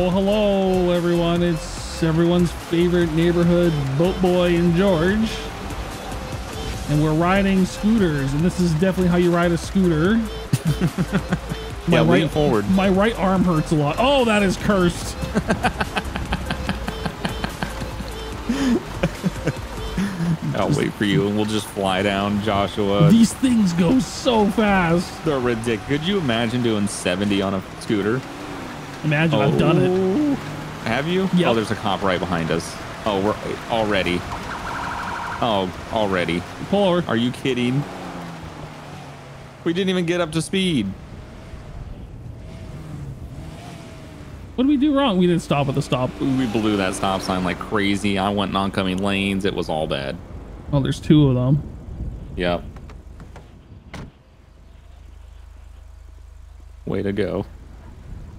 Oh, hello, everyone. It's everyone's favorite neighborhood boat boy and George. And we're riding scooters, and this is definitely how you ride a scooter. Yeah, right, lean forward. My right arm hurts a lot. Oh, that is cursed. I'll wait for you, and we'll just fly down, Joshua. These things go so fast. They're ridiculous. Could you imagine doing 70 on a scooter? Imagine I've done it. Oh. Have you? Yep. Oh, there's a cop right behind us. Oh, we're already. Oh, already. Pull over. Are you kidding? We didn't even get up to speed. What did we do wrong? We didn't stop at the stop. We blew that stop sign like crazy. I went in oncoming lanes. It was all bad. Oh, there's two of them. Yep. Way to go.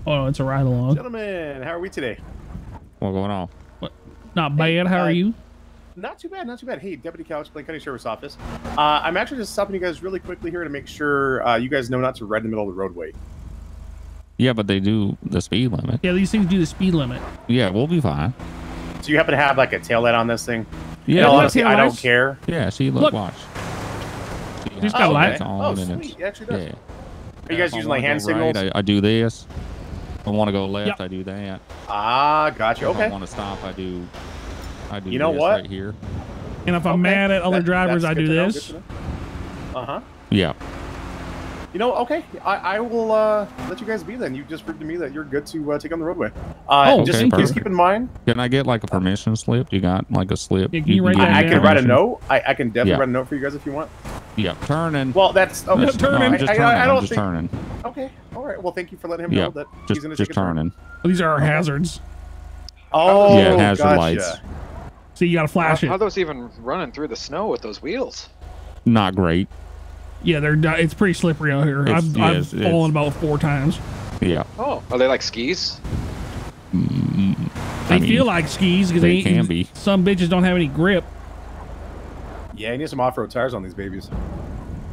Oh, it's a ride along. Gentlemen, how are we today? What's going on? What? Not bad. How uh, are you? Not too bad, not too bad. Hey, Deputy Couch, Blaine County Sheriff's Office. Uh, I'm actually just stopping you guys really quickly here to make sure uh, you guys know not to ride in the middle of the roadway. Yeah, but they do the speed limit. Yeah, these things do the speed limit. Yeah, we'll be fine. So you happen to have like a tail light on this thing? Yeah, look, honestly, I don't care. yeah. See, look, Look. watch. See, He's how got it's lights. on Oh, sweet. it's- It actually does. Yeah. Are you guys If using like hand go signals? Right, I, I do this. If I want to go left, Yep. I do that. Ah, gotcha. If I Okay. want to stop, I do. I do. You know this what? Right here. And if I'm Okay. mad at other That- drivers, I do this. good to know. Uh-huh. Yeah. You know, okay. I, I will uh, let you guys be then. You just proved to me that you're good to uh, take on the roadway. Uh, Oh, just okay, in case, keep in mind, Can I get like a permission slip? You got like a slip? Yeah, can you write give that I, I can write a note. I, I can definitely Yeah. write a note for you guys if you want. Yeah, turning. Well, that's okay. Just- turning. No, I'm I- just I- turning. I I'm just think- turning. Okay. All right. Well, thank you for letting him Yeah, know that he's just going to just take a turn. turning. These are our hazards. Oh, Yeah, hazard gotcha. lights. So you got to How, flash how are it. those even running through the snow with those wheels? Not great. Yeah, they're. di- It's pretty slippery out here. It's- I've, yeah, I've it's- it's- fallen about four times. Yeah. Oh, are they like skis? Mm, They I mean, feel like skis because they they, can be. Some bitches don't have any grip. Yeah, you need some off-road tires on these babies.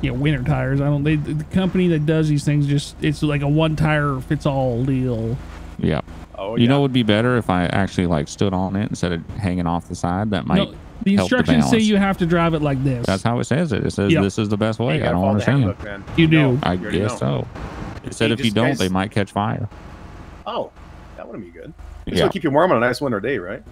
Yeah, winter tires. I don't. They, the company that does these things just it's like a one tire fits all deal. Yeah. Oh, You yeah. know, it would be better if I actually like stood on it instead of hanging off the side. That might. No, the help the instructions say you have to drive it like this. That's how it says it. It says Yep. this is the best way. I don't understand. handbook, man. You do. know. I You guess know. so. It said Hey, if you don't, guys- they might catch fire. Oh, that wouldn't be good. This Yeah, will keep you warm on a nice winter day, right?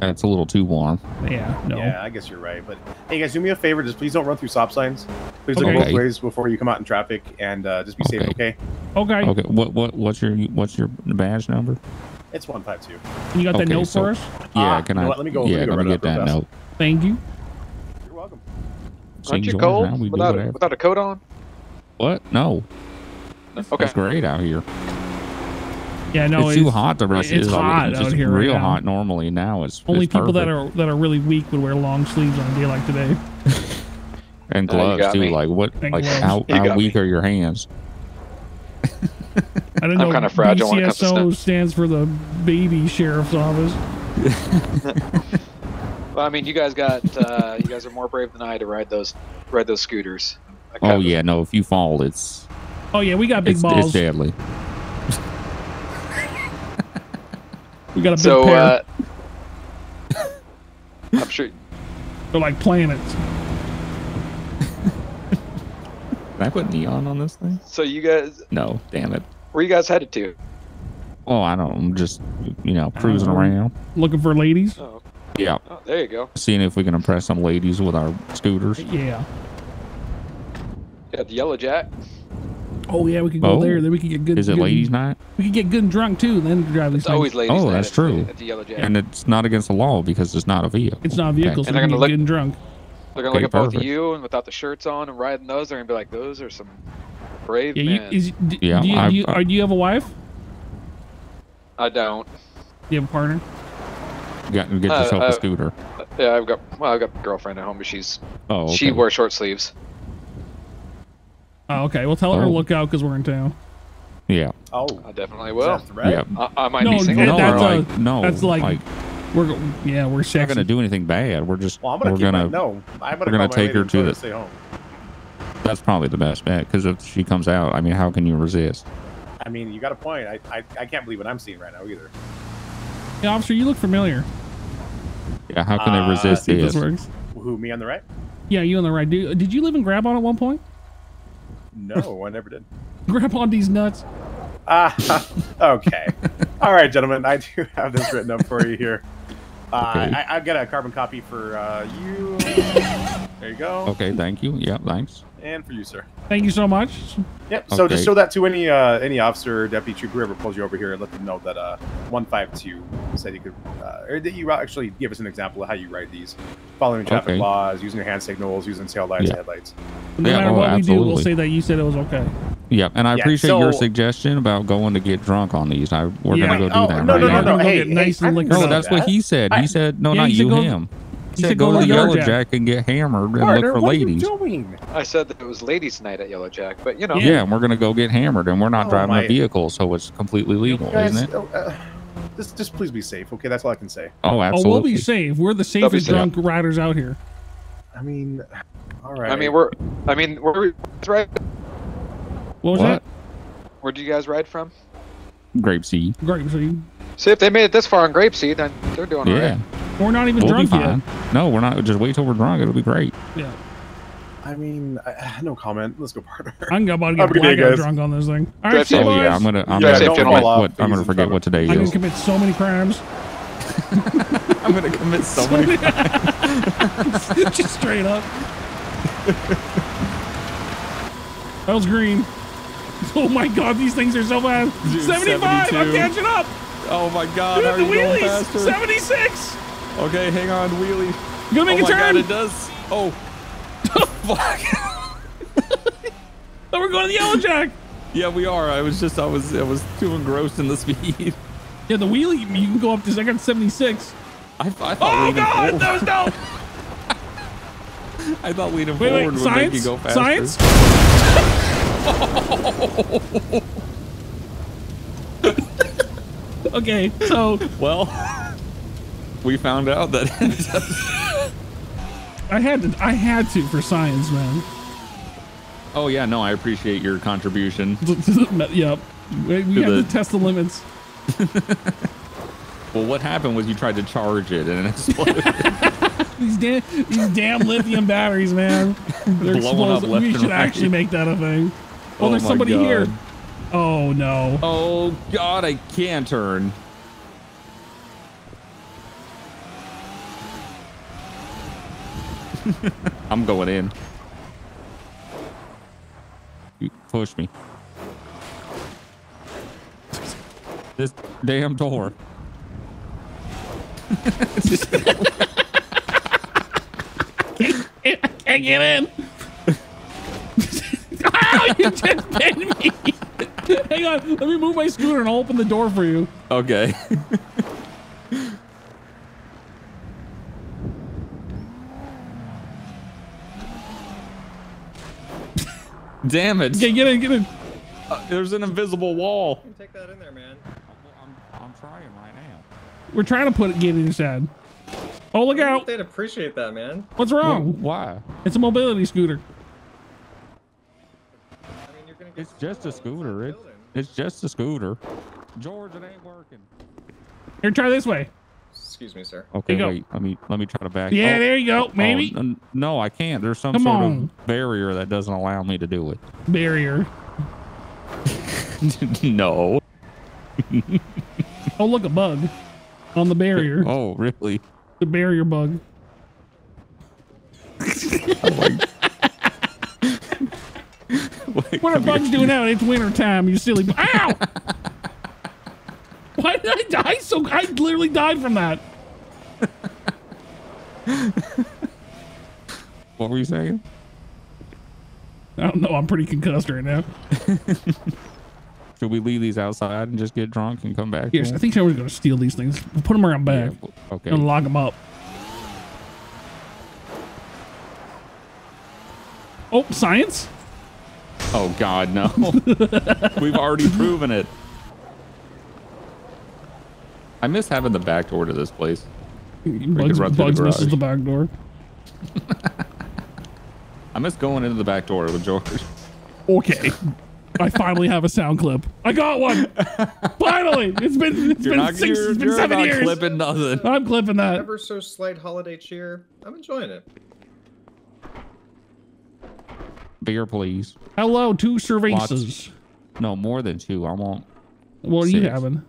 That's a little too warm. Yeah. No. Yeah, I guess you're right. But hey, guys, do me a favor. Just please don't run through stop signs. Please look Okay. both ways before you come out in traffic, and uh, just be safe. Okay. Okay. Okay. Okay, what what what's your what's your badge number? It's one five two. You got that note so- for us? Yeah, Ah, can you know I? what, let me go- let me Yeah, go let write me it get that note. Thank you. You're welcome. St. Aren't you George, cold now we do without a, without a coat on? What? No, Okay. it's great out here. Yeah. No. it's too hot. The rest it's is hot it's out just here right real now. hot normally. Now it's Only it's people that are that are really weak would wear long sleeves on a day like today. and Uh, gloves got too. me. Like what? And like gloves. how, how weak me. are your hands? I don't know. I'm know. kinda fragile when it comes to BCSO stands for the baby sheriff's office. Well, I mean, you guys got uh, you guys are more brave than I to ride those ride those scooters. Oh yeah, no. If you fall, it's Oh yeah, we got big it's, balls. it's deadly. We got a big So pair. uh, I'm sure. They're like planets. Can I put neon on this thing? So you guys, No, damn it. where you guys headed to? Oh, I don't. I'm just you know cruising Um, around. Looking for ladies. Oh, Yeah, oh, there you go. seeing if we can impress some ladies with our scooters. Yeah. You got the yellow jack. Oh yeah, we could go Oh. there. Then we could get good. Is it good- ladies' night? We could get good and drunk too. Then drive these It's always ladies. Oh, night that's at true. The, at the yellow jack. And it's not against the law because it's not a vehicle. It's not a vehicle, Okay. so And they're gonna get look- and drunk. They're gonna Okay, look at both perfect. of you and without the shirts on and riding those, they're gonna be like, "Those are some brave Yeah. You, men." is, d- Yeah, Do you, I- do, you, I- are, do you have a wife? I don't. Do you have a partner? Get, get Uh, yourself uh, a scooter. Yeah, I've got. Well, I've got a girlfriend at home, but she's Oh, okay. she wears short sleeves. Oh, okay. Well, tell her to Oh. look out because we're in town. Yeah. Oh, I definitely will. that a threat? Yeah. I, I might No, be single. No, that's or a- like, no. that's like- We're go- yeah, we're not gonna do anything bad. We're just Well, I'm gonna we're gonna. my no. I'm gonna, we're gonna take her to tell the- stay home. That's probably the best bet because if she comes out, I mean, how can you resist? I mean, you got a point. I, I, I can't believe what I'm seeing right now either. Hey, officer, you look familiar. Yeah, how can Uh, they resist this? this works. Who, me on the right? Yeah, you on the right. Did, did you live in Grabon at one point? No, I never did. Grab on these nuts. Ah, okay. All right, gentlemen, I do have this written up for you here. Uh, Okay. I, I've got a carbon copy for uh, you. There you go. Okay, thank you. Yeah, thanks. And for you, sir. Thank you so much. Yep. So just show that to any uh, any officer, deputy chief, whoever pulls you over here, and let them know that uh, 152 said you could, uh, or that you actually give us an example of how you ride these, following traffic Okay. laws, using your hand signals, using tail lights, Yeah. headlights. No Yeah, matter oh, what we do, we'll say that you said it was okay. Yeah, and I Yeah, appreciate your suggestion about going to get drunk on these. I we're Yeah. gonna go Wait, do oh, that no, right no, now. no, no. Go Hey, get hey, nice I and liquor. No, that's that. what he said. I- he said, no, not you said you, go- him. He you said, said go, go to to Yellow Yellow Jack. Jack. and get hammered and Partner, look for what ladies. are you doing? I said that it was ladies' night at Yellow Jack, but you know, Yeah. Yeah, and we're gonna go get hammered, and we're not Oh, driving my- a vehicle, so it's completely legal, Guys, isn't it? oh, uh, just, just please be safe, okay? That's all I can say. Oh, absolutely. Oh, we'll be safe. We're the be safest safe. drunk riders out here. I mean, all right. I mean we're, I mean where we right? What was What? that? Where do you guys ride from? Grapeseed. Great. So you, See if they made it this far on Grapeseed, then they're doing all Yeah, right. We're not even we'll be drunk yet. No, we're not. Just wait till we're drunk. It'll be great. Yeah. I mean, I, no comment. Let's go, partner. I'm about to get a day, blackout drunk on this thing. All Drive right, see you safe. Oh yeah, I'm gonna. I'm Yeah, gonna don't forget fall off, what. I'm gonna forget what today I'm gonna commit so many crimes. I'm gonna commit so many. Just straight up. That was green. Oh my god, these things are so bad. Dude, 75, I'm catching up. Oh my God! Dude, the wheelies, 76. Okay, hang on, wheelie. You gonna make oh a turn. God, it does. Oh, fuck. Oh, we're going to the yellow jack. yeah, we are. I was just. I was. I was too engrossed in the speed. Yeah, the wheelie, you can go up to I got 76. I, I thought Oh god, forward. that was dope. I thought leaning Wait, forward wait, would make you science? go faster. Science? okay, so Well, we found out that. I had to I had to for science, man. oh yeah, no, I appreciate your contribution. yep. We, we To have the- to test the limits. Well, what happened was you tried to charge it and it exploded. These damn these damn lithium batteries, man. They're Blowing up explosive. We should right. actually make that a thing. Oh, Oh there's somebody here. Oh no. oh God, I can't turn. I'm going in. You push me. This damn door. I can't get in. Ow, you just pinned me. Hang on, let me move my scooter and I'll open the door for you. Okay. Damn it. Okay, get in, get in. Uh, there's an invisible wall. Take that in there, man. I'm, I'm trying right now. We're trying to put it get inside. Oh, look I out. They'd appreciate that, man. What's wrong? Why? It's a mobility scooter. I mean, you're gonna get It's just a snow inside the scooter. It, it's just a scooter. George, it ain't working. Here, try this way. Excuse me, sir. Okay, you go. wait. Let me let me try to back. Yeah, oh, there you go. oh, Maybe. n- no, I can't. There's some Come sort on. of barrier that doesn't allow me to do it. Barrier. no. Oh, look, a bug on the barrier. Oh, really? The barrier bug. Wait, What are come here. bugs doing out? It's winter time. You silly. bu- Ow! Why did I die so? I literally died from that. What were you saying? I don't know. I'm pretty concussed right now. Should we leave these outside and just get drunk and come back? Yes, I think someone's gonna steal these things. We'll put them around Yeah, back w- okay. and lock them up. Oh, science? Oh God, no. We've already proven it. I miss having the back door to this place. Bugs, run through the Bugs misses the back door. I miss going into the back door with George. Okay. I finally have a sound clip. I got one. Finally, it's been it's You're been not, 6 you're, it's been you're seven not years. clipping nothing. I'm clipping that. Ever so slight holiday cheer. I'm enjoying it. Beer, please. Hello, two cervezas. No, more than two. I want. What are you having?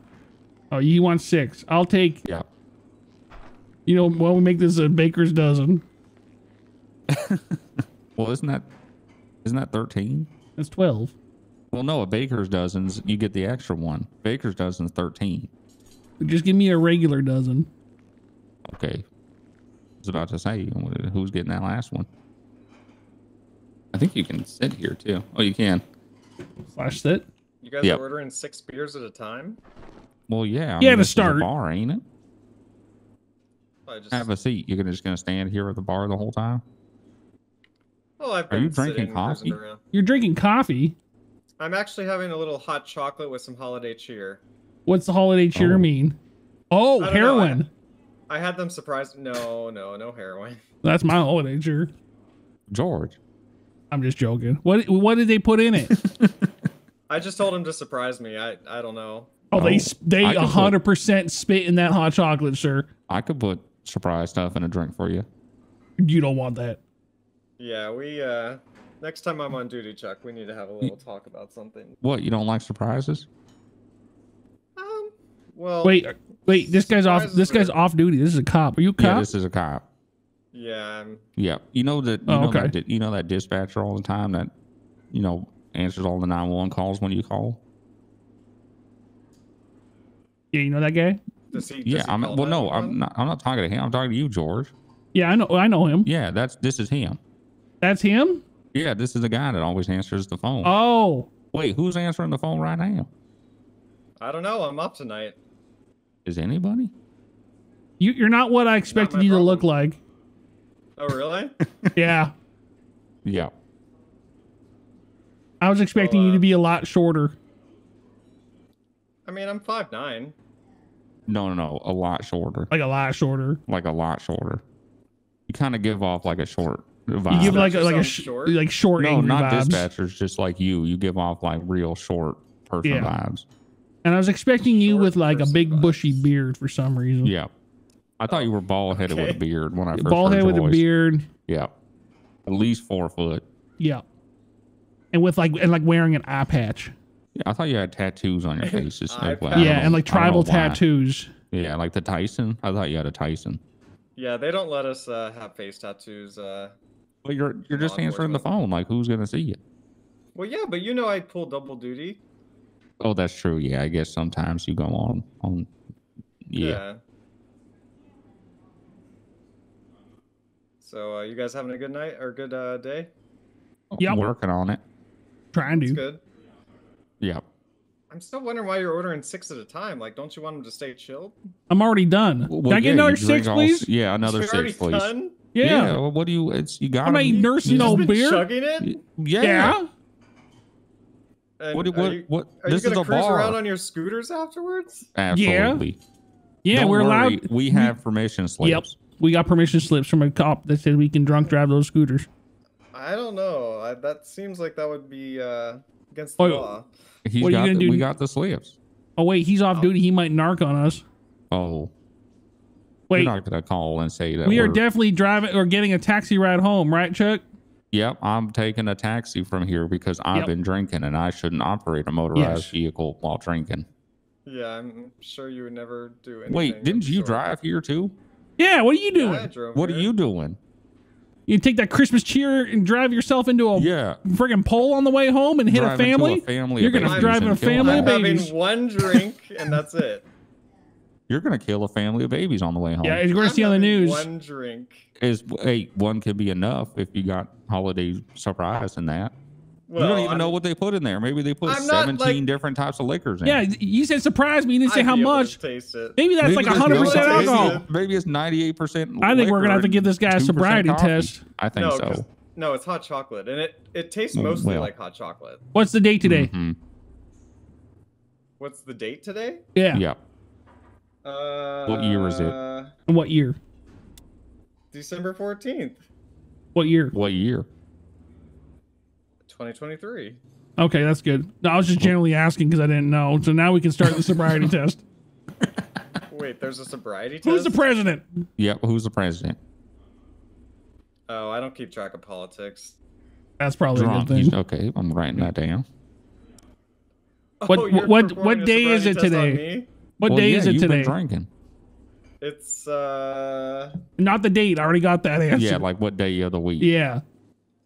Oh, you want six? I'll take. Yeah. You know, well, we make this a baker's dozen. Well, isn't that isn't that thirteen? That's twelve. Well, no, a baker's dozens. You get the extra one. Baker's dozen's thirteen. Just give me a regular dozen. Okay. I was about to say who's getting that last one. I think you can sit here too. Oh, you can. Slash sit. You guys Yep. are ordering six beers at a time? Well, yeah. I Yeah, to this a start. bar, ain't it? I just, Have a seat. You're gonna just gonna stand here at the bar the whole time. well, I've Are you drinking coffee? Around. You're drinking coffee. I'm actually having a little hot chocolate with some holiday cheer. What's the holiday cheer Oh. mean? Oh, I know, I- heroin. I had them surprised. No, no, no heroin. That's my holiday cheer. George. I'm just joking. What what did they put in it? I just told him to surprise me. I I don't know. Oh, they Oh, s- they I can put- hundred percent spit in that hot chocolate, sir. I could put surprise stuff and a drink for you. You don't want that. Yeah, we uh next time I'm on duty, Chuck, we need to have a little talk about something. What? You don't like surprises? Um, well, Wait, wait. This guy's off. This guy's are- off duty. This is a cop. Are you a Yeah, cop? this is a cop. yeah, I'm, Yeah, you know that. You Oh, know okay. that. You know that dispatcher all the time that, you know, answers all the nine one calls when you call. yeah, you know that guy. Does he? does Yeah, he I'm. Well, no, 911? I'm not. I'm not talking to him. I'm talking to you, George. Yeah, I know. I know him. Yeah, that's this is him. That's him. Yeah, this is the guy that always answers the phone. Oh, Wait, who's answering the phone right now? I don't know. I'm up tonight. Is anybody? you, you're not what I expected my you to look like. Oh, really? Yeah, Yeah. I was expecting Oh, you uh, to be a lot shorter. I mean, I'm five nine. No, no, no. A lot shorter. Like a lot shorter. Like a lot shorter. You kind of give off like a short vibe. You give like a, like a sh- short? like short no, not vibes. dispatchers. Just like you. You give off like real short person Yeah. vibes. And I was expecting you with like a big vibes. bushy beard for some reason. Yeah. I thought you were bald headed with a beard when I first bald heard head your with a beard. Yeah. At least four foot. Yeah, and with like and like wearing an eye patch. Yeah, I thought you had tattoos on your faces. Eye as well. I Yeah, don't and know- like I don't know tribal why. tattoos. Yeah, like the Tyson. I thought you had a Tyson. Yeah, they don't let us uh, have face tattoos. Uh, But you're you're just Law answering the enforcement. phone. Like who's gonna see you? well, yeah, but you know I pull double duty. Oh, that's true. Yeah, I guess sometimes you go on on. Yeah. So uh, you guys having a good night or good uh, day? Yep. Working on it. Trying It's to. good. Yeah. I'm still wondering why you're ordering six at a time. Like, don't you want them to stay chilled? I'm already done. Well, Can I yeah, get you another six, all- please? Yeah, another You're six, please. done? Yeah. well, what do you? It's you got. I'm not nursing you no Just been beer. chugging it? Yeah. Yeah. And What? do- are What? you, what? are you this is gonna a cruise bar. around on your scooters afterwards? Absolutely. Yeah, Don't we're worry, allowed. We have permission slips. Yep. We got permission slips from a cop that said we can drunk drive those scooters. I don't know. I, that seems like that would be uh, against the Oh, law. He's What are you gonna the- do? We got the slips. Oh wait, he's off oh. duty. He might narc on us. Oh, Wait, you're not gonna call and say that we are we're- definitely driving or getting a taxi ride home, right, Chuck? Yep, I'm taking a taxi from here because I've Yep. been drinking and I shouldn't operate a motorized Yes. vehicle while drinking. Yeah, I'm sure you would never do anything. Wait, didn't you sort. drive here too? Yeah. What are you Yeah, doing? I drove What are you doing? You take that Christmas cheer and drive yourself into a Yeah, friggin' pole on the way home and hit drive a into family? family You're gonna babies drive and a kill family them. of I'm having babies. one drink and that's it. You're gonna kill a family of babies on the way home. Yeah, you're gonna I'm see on the news. One drink. Is hey, one could be enough if you got holiday surprise in that. Well, you don't even I'm- know what they put in there. Maybe they put I'm 17 like- different types of liquors in. Yeah, you said surprise me. You didn't say I'd how be able to much. Taste it. Maybe that's Maybe like there's 100 no percent alcohol. Maybe- Maybe it's 98%. I think we're gonna have to give this guy a sobriety coffee. test. I think no, so. 'cause- no, it's hot chocolate, and it it tastes Mm, mostly well. like hot chocolate. What's the date today? Mhm. What's the date today? Yeah. Yeah. Uh, what year is it? And What year? December fourteenth, What year? What year? Twenty twenty three. Okay, that's good. No, I was just generally asking because I didn't know. So now we can start the sobriety test. Wait, there's a sobriety test. Who's the president? Yep. Who's the president? Oh, I don't keep track of politics. That's probably a Drunk. good He's- thing. Okay, I'm writing that down. What- Oh, you're what- performing what a day is sobriety it test on today? me? What Well, day yeah, is it you've been today? drinking. It's uh, Not the date. I already got that answer. Yeah, like what day of the week? yeah.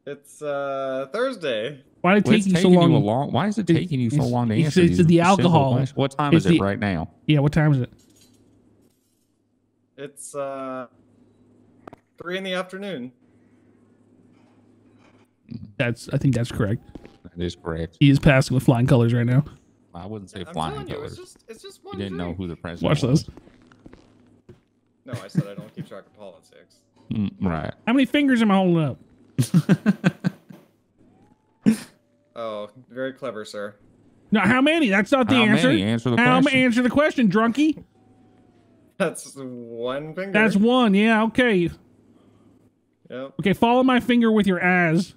It's uh Thursday. Why did it Well, take you so long? you a long. Why is it taking you so it's- long to it's- answer? it's these the simple alcohol. questions? What time It's is it right now? Yeah. What time is it? It's uh three in the afternoon. That's. I think that's correct. That is correct. He is passing with flying colors right now. I wouldn't say I'm flying telling you, colors. it's just it's just You didn't know who the president Watch was. this. No, I said I don't keep track of politics. Mm, right. How many fingers am I holding up? Oh, very clever, sir. No, how many? That's not the How answer. many? Answer the how question. answer the question, drunkie? That's one finger. That's one. Yeah. Okay. Yep. Okay. Follow my finger with your ass.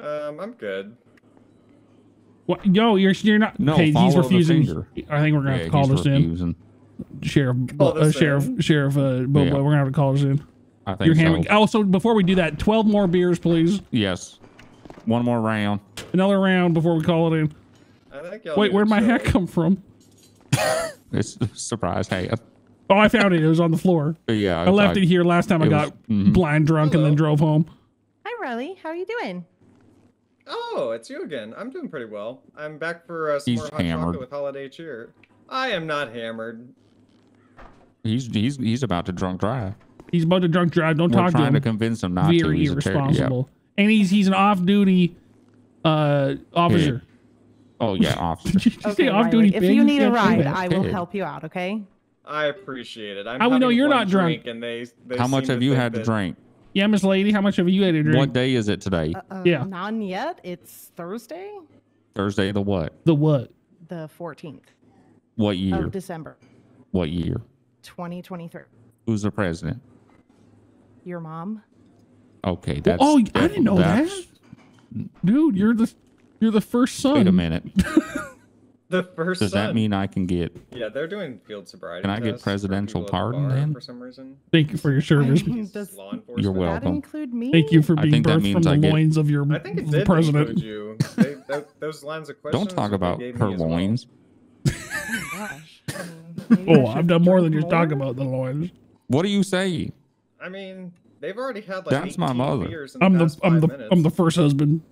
Um, I'm good. What? Yo, you're you're not. No, okay, he's follow the refusing. finger. I think we're gonna have to call he's this in. Sheriff, Call uh, this sheriff, in. sheriff. Uh, Bobo, Yeah. we're gonna have to call this in. I think You're so. hammering. Oh, so before we do that, twelve more beers, please. Yes. One more round. Another round before we call it in. I think Wait, where'd to my hat come from? It's a surprise hat. Oh, I found it. It was on the floor. Yeah, I left it here last time I it was- got mhm. blind drunk and then drove home. Hi, Riley. How are you doing? Oh, it's you again. I'm doing pretty well. I'm back for uh, some He's more hot hammered. chocolate with holiday cheer. I am not hammered. He's he's he's about to drunk drive. He's about to drunk drive. Don't We're talk to him. trying him. to convince him not to. Very He's a ter- yeah. irresponsible. And he's he's an off-duty uh officer. Oh yeah, officer. Did Okay, off-duty if you need a ride. I will Pig. help you out. Okay? I appreciate it. I'm How we know you're not drunk? And they, they How much have you think had to drink? Yeah, Miss Lady, how much have you had to drink? What day is it today? Uh, uh, Yeah. None yet. It's Thursday, Thursday the what? The what? the 14th What year? of December, What year? 2023. Who's the president? Your mom? Okay, that's. oh, I didn't know that. Dude, you're the you're the first son. Wait a minute. The first Does that mean I can get? Yeah, they're doing field sobriety. Can I get presidential people the pardon then? For some reason. Thank you for your service. I mean, does law enforcement. You're that welcome. include me? Thank you for being think birthed from means the get- loins of your I think it did president. include you. They, tho- those lines of questions. Don't talk about gave her me as well. loins. Oh, gosh. I mean, oh I've done more than just talk more? about the loins. What do you say? I mean, they've already had like That's my 18 mother. beers in the I'm the past I'm the minutes. I'm the first husband.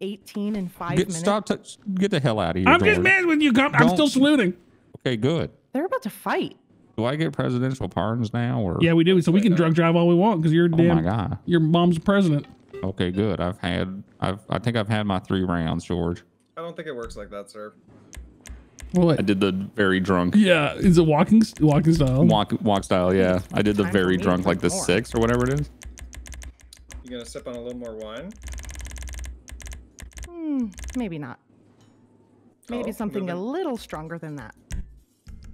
18 and five Get, minutes. stop! T- get the hell out of here. I'm just George. mad with you. Come, I'm still saluting. Okay, good. They're about to fight. Do I get presidential pardons now, or? Yeah, we do. So we can drunk drive all we want because you're Oh damn. my god. Your mom's president. Okay, good. I've had. I've. I think I've had my three rounds, George. I don't think it works like that, sir. What? I did the very drunk Yeah, is it walking walking style? walk walk style. Yeah, I did the very drunk, like the more. six or whatever it is. You gonna sip on a little more wine? Hmm, maybe not. Maybe Oh, something a little stronger than that.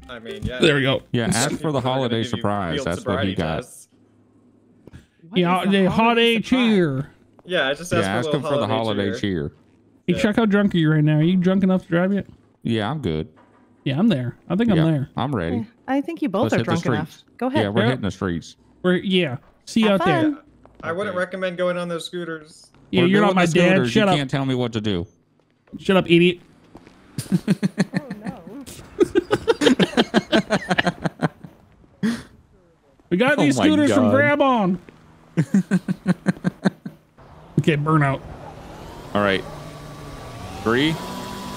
I mean, yeah. There we go. Yeah, ask for the holiday surprise. That's what he sobriety got. What Yeah, is the holiday cheer. Yeah, I just Yeah, asked ask for a him for the holiday cheer. cheer. Hey, Yeah. Chuck, how drunk are you right now? Are you drunk enough to drive yet? Yeah, I'm good. Yeah, I'm there. I think I'm there. I'm ready. I think you both Let's are hit the drunk enough. streets. Go ahead. Yeah, we're Yeah. hitting the streets. We're yeah. See you Have out there. fun. I wouldn't Okay. recommend going on those scooters. Yeah, We're you're not doing my the dad. scooters. Shut you up. can't tell me what to do. Shut up, idiot. Oh no. We got Oh these my scooters from God. Grab On. okay, burnout. All right. Three,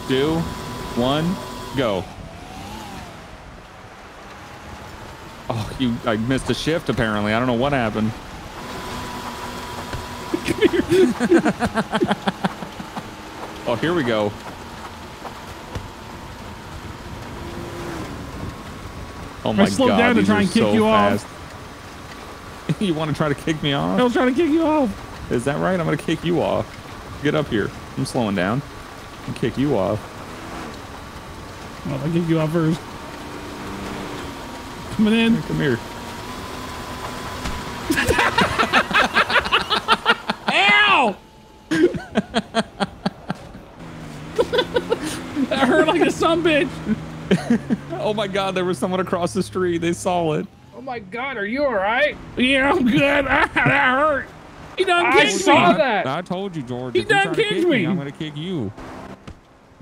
two, one, go. Oh, you! I missed a shift. Apparently, I don't know what happened. oh, here we go. Oh my god. I slowed god! down to try and kick so you off. you want to try to kick me off? I was trying to kick you off. Is that right? I'm gonna kick you off. Get up here. I'm slowing down. And kick you off. Well, I'll get you out first. Coming in. Come here. Ow! that hurt like a son bitch. oh my god, there was someone across the street. They saw it. Oh my god, are you alright? Yeah, I'm good. that hurt. He done I kicked me. I saw that. I told you, George. He done kicked me. me. I'm gonna kick you.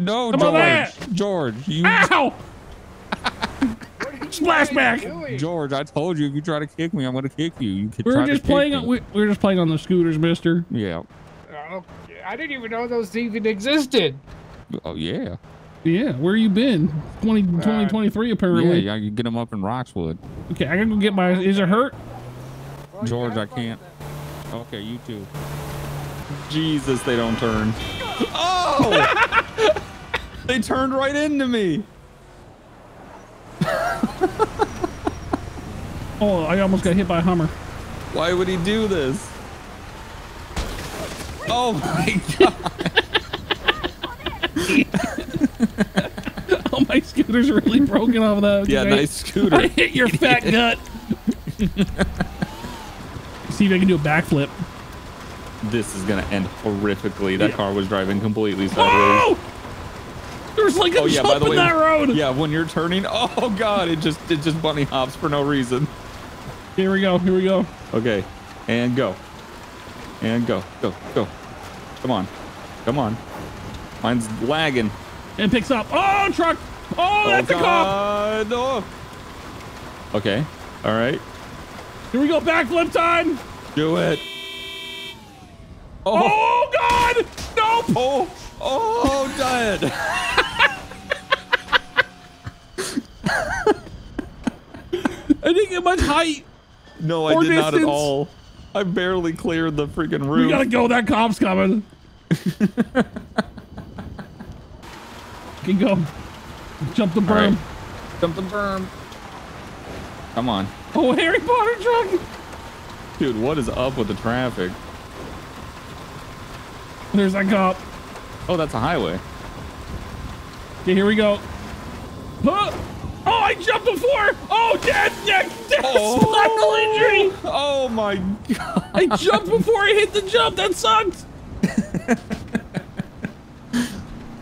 No, How about George. that? George, you. Ow! What are you Splash guys back. doing? George, I told you if you try to kick me, I'm gonna kick you. You could We try were to just playing. On, we, we were just playing on the scooters, Mister. Yeah. Oh, I didn't even know those even existed. Oh yeah. Yeah, where you been? 20, uh, 2023 Yeah, apparently. yeah. You get them up in Roxwood. Okay, I gotta go get my. Is it hurt? Well, George, I can't. Okay, you too. Jesus, they don't turn. Oh! they turned right into me. Oh, I almost got hit by a Hummer. Why would he do this? Oh my god. Oh, my scooter's really broken off of that. Yeah, I- nice scooter. I hit your fat gut. See if I can do a backflip. This is gonna end horrifically. That Yeah. car was driving completely sideways. Oh! There's like a Oh yeah, jump by the in way, that road. yeah, when you're turning, oh god, it just it just bunny hops for no reason. Here we go. Here we go. Okay, and go, and go, go, go. Come on, come on. Mine's lagging. And picks up. Oh, truck. Oh, oh that's oh a cop. god. Oh. Okay, all right, Here we go. Backflip time. do it. Oh, Oh, God. Nope. oh, oh, dead. I didn't get much height. No, I Or did not at all. I barely cleared the freaking We roof. gotta go. That cop's coming. Can go. Jump the berm. right. Jump the berm. Come on. Oh, Harry Potter truck. Dude, what is up with the traffic? There's that cop. Oh, that's a highway. Okay, here we go. Huh? Oh, I jumped before. Oh, dead, dead, dead. Oh. Spinal injury. Oh my god. I jumped before I hit the jump. That sucked.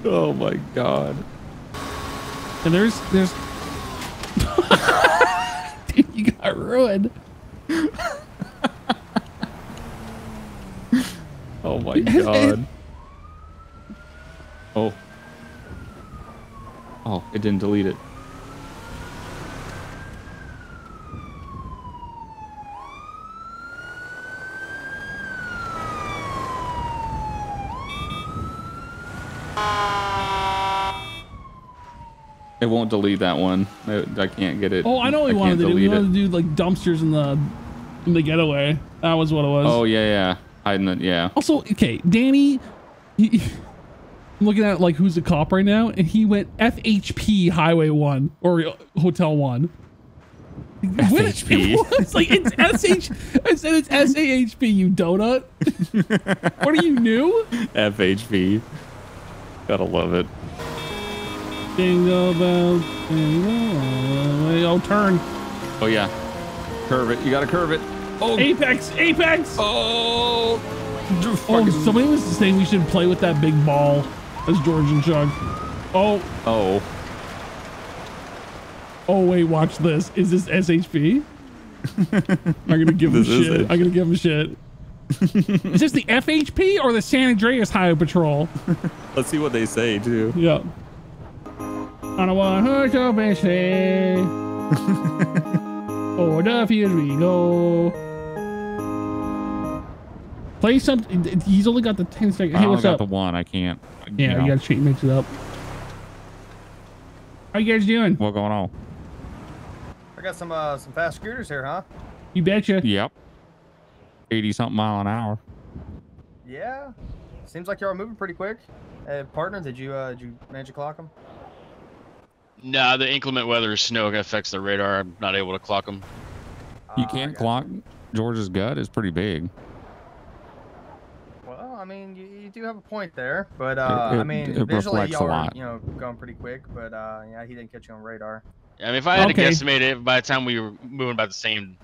Oh my god. And there's, there's. Dude, you got ruined. Oh my god. Oh. Oh, it didn't delete it. It won't delete that one. I, I can't get it. Oh, I know what we wanted to do. We wanted to do like dumpsters in the in the getaway. That was what it was. Oh yeah, yeah. Hiding it. Yeah. Also, okay, Danny. he- I'm looking at like who's the cop right now, and he went FHP Highway One or uh, Hotel One. FHP. It was like it's SH. I said it's SAHP. You donut. what are you new? FHP. Gotta love it. Jingle bells, jingle all the way. Oh, turn. Oh yeah. Curve it. You gotta curve it. Oh. Apex, Apex. Oh. Oh, fucking- somebody was saying we should play with that big ball as George and Chuck. Oh, Oh. oh, wait, watch this. Is this SHP? I'm gonna give him shit. I'm gonna give him shit. is this the FHP or the San Andreas Highway Patrol? Let's see what they say too. Yeah. On a one horse open sleigh. O'er the fields we go. Play something. He's only got the 10 seconds. I Hey, only what's got up? the one. I can't. Yeah, know. you gotta cheat mix it up. How you guys doing? What going on? I got some uh some fast scooters here, huh? You betcha. Yep. 80 something mile an hour. Yeah. Seems like y'all are moving pretty quick. Uh, partner, did you uh did you manage to clock them? Nah, the inclement weather, snow affects the radar. I'm not able to clock them. You can't clock. George's gut is pretty big. Well, I mean, you, you do have a point there, but uh, it- I mean, it visually a y'all are lot. you know going pretty quick, but uh, yeah, he didn't catch you on radar. I mean, if I had Okay. to guesstimate it, by the time we were moving about the same,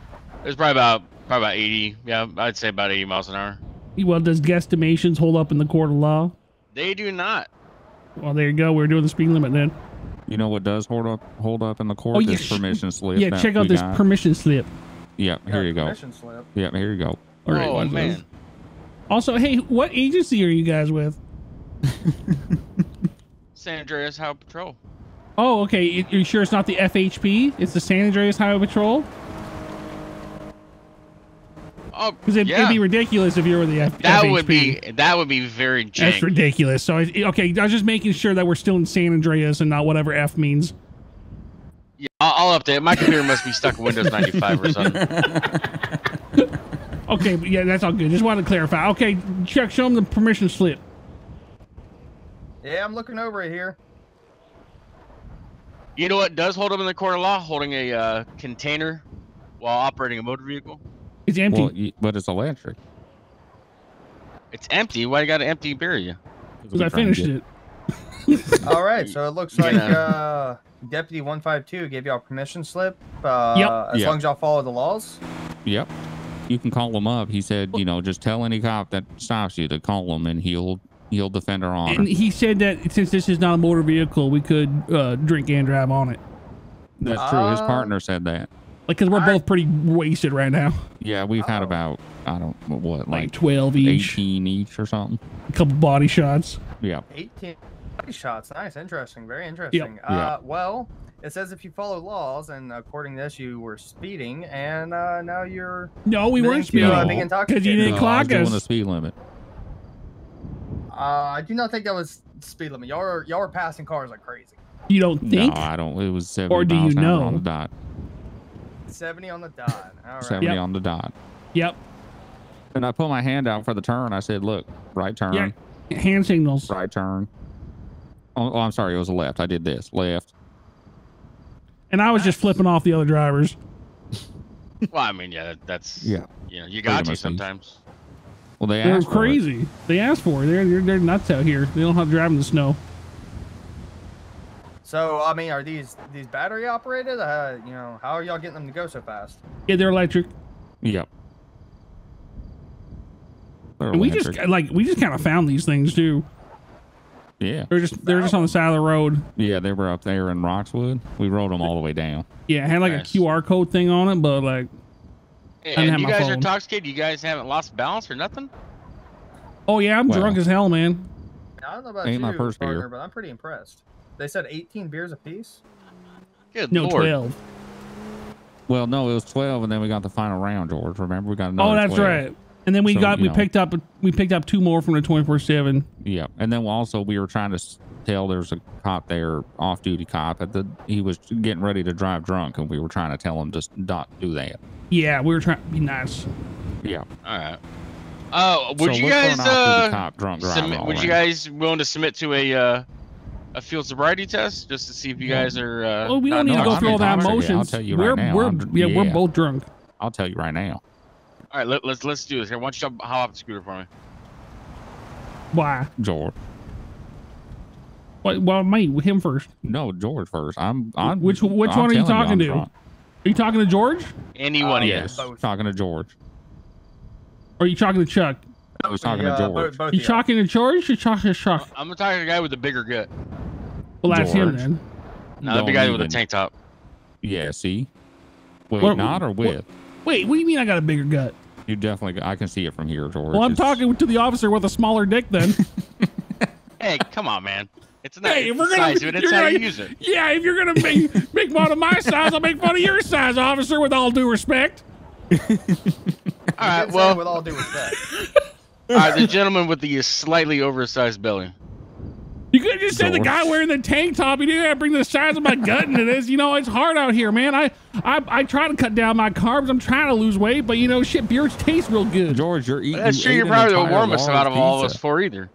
it was probably about probably about 80. Yeah, I'd say about 80 miles an hour. Well, does guesstimations hold up in the court of law? They do not. Well, there you go. We're doing the speed limit then. You know what does hold up hold up in the court? Oh, yeah, this sh- permission slip. Yeah, check out this got. permission slip. Yep, Got here you go. permission slip. Yep, here you go. All right, oh watch this. man. Also, hey, what agency are you guys with? San Andreas Highway Patrol. Oh, okay. You- You sure it's not the FHP? It's the San Andreas Highway Patrol? Oh, Because it, yeah. it'd be ridiculous if you were the F- that FHP. would be that would be very jank. That's ridiculous. So, I, okay, I was just making sure that we're still in San Andreas and not whatever F means. Yeah, I'll, I'll update. My computer must be stuck in Windows 95 or something. Okay, but yeah, that's all good. Just wanted to clarify. Okay, Chuck, show him the permission slip. Yeah, I'm looking over it here. You know what does hold up in the court of law? Holding a uh, container while operating a motor vehicle. It's empty. Well, but it's electric. It's empty. Why you got an empty beer you? Because I finished it. All right, so it looks like know. uh, Deputy 152 gave y'all permission slip. Uh, Yep. As Yeah. long as y'all follow the laws. Yep. You can call him up. He said, you know, just tell any cop that stops you to call him, and he'll he'll defend our honor. And he said that since this is not a motor vehicle, we could uh, drink and drive on it. That's true. His Uh, partner said that. Like, because we're I- both pretty wasted right now. Yeah, we've had about I don't know what Like like 12 each, 18 each or something. a couple body shots. Yeah. 18 body shots. Nice, interesting, very interesting. Yeah. Uh, well, it says if you follow laws, and according to this, you were speeding, and uh, now you're. No, we weren't admitting to, uh, speeding. being No. Because you didn't No, I clock was doing us. the speed limit. Uh, I do not think that was speed limit. Y'all were y'all were passing cars like crazy. You don't think? No, I don't. It was 70 Or do miles you an hour know? on the dot. 70 on the dot. All right. 70 Yep. on the dot. Yep. And I put my hand out for the turn. I said, "Look, right turn, Yeah. Hand signals. right turn." Oh, oh, I'm sorry. It was a left. I did this left. And I was just flipping off the other drivers. Well, I mean, yeah, that, that's Yeah. You know, you got Freedom to sometimes. Well, they They're asked for it. crazy. They asked for it. They're, they're, they're nuts out here. They don't know how to drive in the snow. So I mean, are these these battery operated? Uh, you know, how are y'all getting them to go so fast? Yeah, they're electric. Yep. They're And we electric. just like we just kind of found these things too. yeah, They're just they're just on the side of the road. yeah. They were up there in Roxwood. We rode them all the way down. Yeah, it had like Nice. a QR code thing on it, but like, didn't have And you my guys are phone. intoxicated. You guys haven't lost balance or nothing. oh yeah, I'm Well. drunk as hell, man. I don't know about Ain't you, my first partner, beer. but I'm pretty impressed. They said 18 beers apiece. Good No, lord. twelve. Well, no, it was twelve, and then we got the final round, George. Remember, we got another. Oh, that's 12. right. And then we So, got we know. picked up we picked up two more from the twenty four seven. Yeah, and then also we were trying to tell there's a cop there, off-duty cop, that the he was getting ready to drive drunk, and we were trying to tell him just not do that. Yeah, we were trying to be nice. Yeah. All right. Oh, would So you guys uh, cop drunk submit, all would you guys willing to submit to a uh, a field sobriety test just to see if you guys are? Uh, Oh, we don't need to go through all that intoxicated. I'll tell you we're right now, we're I'm- yeah, we're both drunk. I'll tell you right now. All right, let, let's let's do this here. Why don't you hop off the scooter for me? Why? George. Well, well, me, him first. No, George first. I'm. I'm Which- which I'm one are you talking I'm to? drunk. Are you talking to George? Anyone? Uh, one of Yes, both. talking to George. Or are you talking to Chuck? I was talking Yeah, to George. both You of y'all. talking to George or talking to Chuck? I'm talking to the guy with the bigger gut. Well, that's him then. No, the Don't big guy with the tank top. Yeah. See. Wait, What- not or what- with? Wait, what do you mean I got a bigger gut? You definitely. I can see it from here, George. Well, I'm It's- talking to the officer with a smaller dick then. Hey, come on, man. It's not. hey, it's if we're the gonna, size of it. It's you're how gonna- you use it. Yeah, if you're gonna make make fun of my size, I'll make fun of your size, officer. With all due respect. All You right. did say Well, with all due respect. all right. The gentleman with the slightly oversized belly. You could just said the guy wearing the tank top. You didn't have to bring the size of my gut into this. You know, it's hard out here, man. I, I I try to cut down my carbs. I'm trying to lose weight, but you know, shit, beer tastes real good. George, you're eating. That's you true. You're probably the warmest out of all of us four either.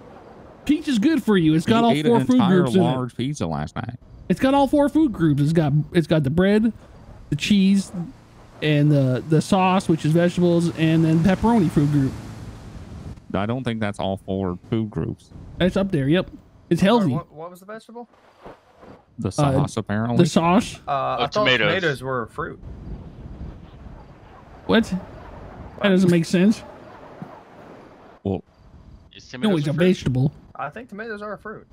Peach is good for you. It's got You all ate four an food entire groups in it. large pizza last night. It's got all four food groups. It's got it's got the bread, the cheese, and the the sauce, which is vegetables, and then pepperoni food group. I don't think that's all four food groups. It's up there. Yep, it's Sorry, healthy. What, what was the vegetable? The sauce, apparently. The sauce. Uh, I thought tomatoes. tomatoes were a fruit. What? That doesn't make sense. well, Is No, tomatoes it's a fruit? vegetable. I think tomatoes are a fruit.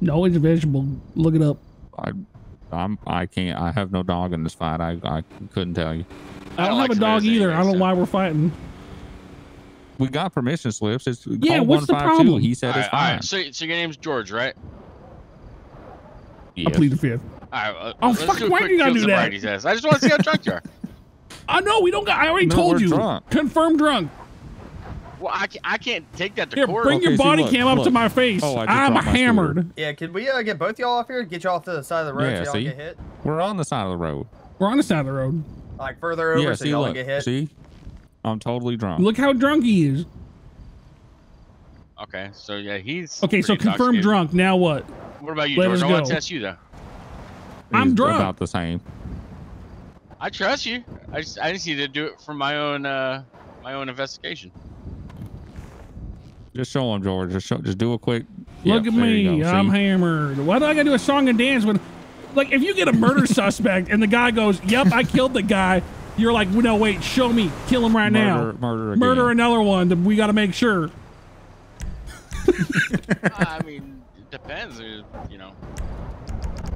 No, it's a vegetable. Look it up. I, I'm. I can't. I have no dog in this fight. I. I couldn't tell you. I don't, like have a dog his either. I don't know names, why we're fighting. We got permission slips. It's Yeah, what's the 152. problem? He said All it's fine. right. So, so your name's George, right? I plead the fifth. All right. uh, Oh, fuck, do why quick you gotta do that? sobriety. I just want to see how drunk you are. I know we don't got. I already No, told you. drunk. Confirmed drunk. Well, I can't, I can't take that to Here, court. bring your Okay, see, body look, cam up to my face. Oh, I just I'm dropped my hammered. Yeah, could we uh, get both y'all off here? Get y'all off to the side of the road Yeah, so y'all see? get hit? We're on the side of the road. We're on the side of the road. Like further over yeah. so See, y'all get hit? See, I'm totally drunk. Look how drunk he is. Okay, so yeah, he's Okay, so pretty confirmed drunk. Now what? What about you, Let George? us I want go. to test you though. I'm He's drunk. About the same. I trust you. I just, I just need to do it for my own, uh, my own investigation. Just show him, George. Just show. Just do a quick. Look Yep, at me. I'm hammered. Why do I gotta do a song and dance when, like, if you get a murder suspect and the guy goes, "Yep, I killed the guy," you're like, "No, wait, show me. Kill him right Murder, now. murder, again. Murder another one. We gotta make sure." I mean, it depends. You know.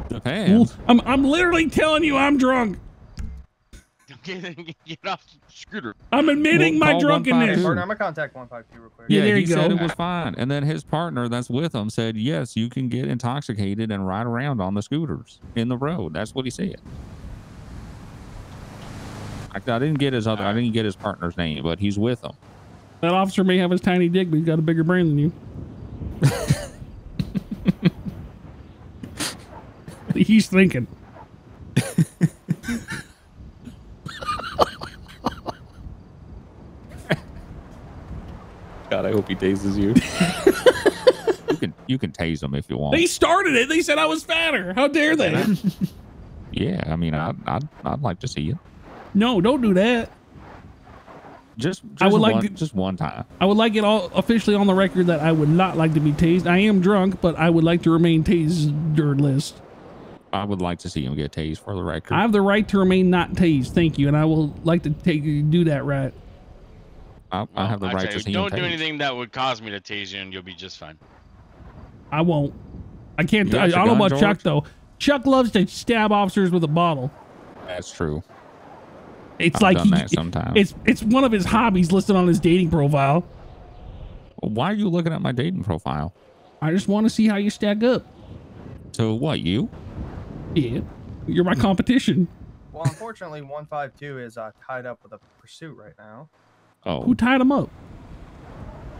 Depends. I'm, I'm literally telling you, I'm drunk. Get, get off the scooter. I'm admitting Well, my call drunkenness. 152. Partner, I'm gonna contact 152 real quick. Yeah, Yeah, there he you said go. it was fine. And then his partner that's with him said, yes, you can get intoxicated and ride around on the scooters in the road. That's what he said. I, I didn't get his other, I didn't get his partner's name, but he's with them. That officer may have his tiny dick, but he's got a bigger brain than you. he's thinking. God, I hope he tases you. you can you can tase him if you want. They started it. They said I was fatter. How dare they? Yeah, I mean, I'd, I'd I'd like to see you. No, don't do that. Just, just I would like to- just one time. I would like it all officially on the record that I would not like to be tased. I am drunk, but I would like to remain tasered I would like to see him get tased for the record. I have the right to remain not tased. Thank you, and I will like to take do that right. I, I have the I right tell to you, see Don't do tased. anything that would cause me to tase you, and you'll be just fine. I won't. I can't. I, I don't your know gun, about Chuck though. Chuck loves to stab officers with a bottle. That's true. It's I've like done he, that sometimes. it's it's one of his hobbies listed on his dating profile. Why are you looking at my dating profile? I just want to see how you stack up. So what? You? Yeah, you're my competition. Well, unfortunately, 152 is uh, tied up with a pursuit right now. Oh, Who tied him up?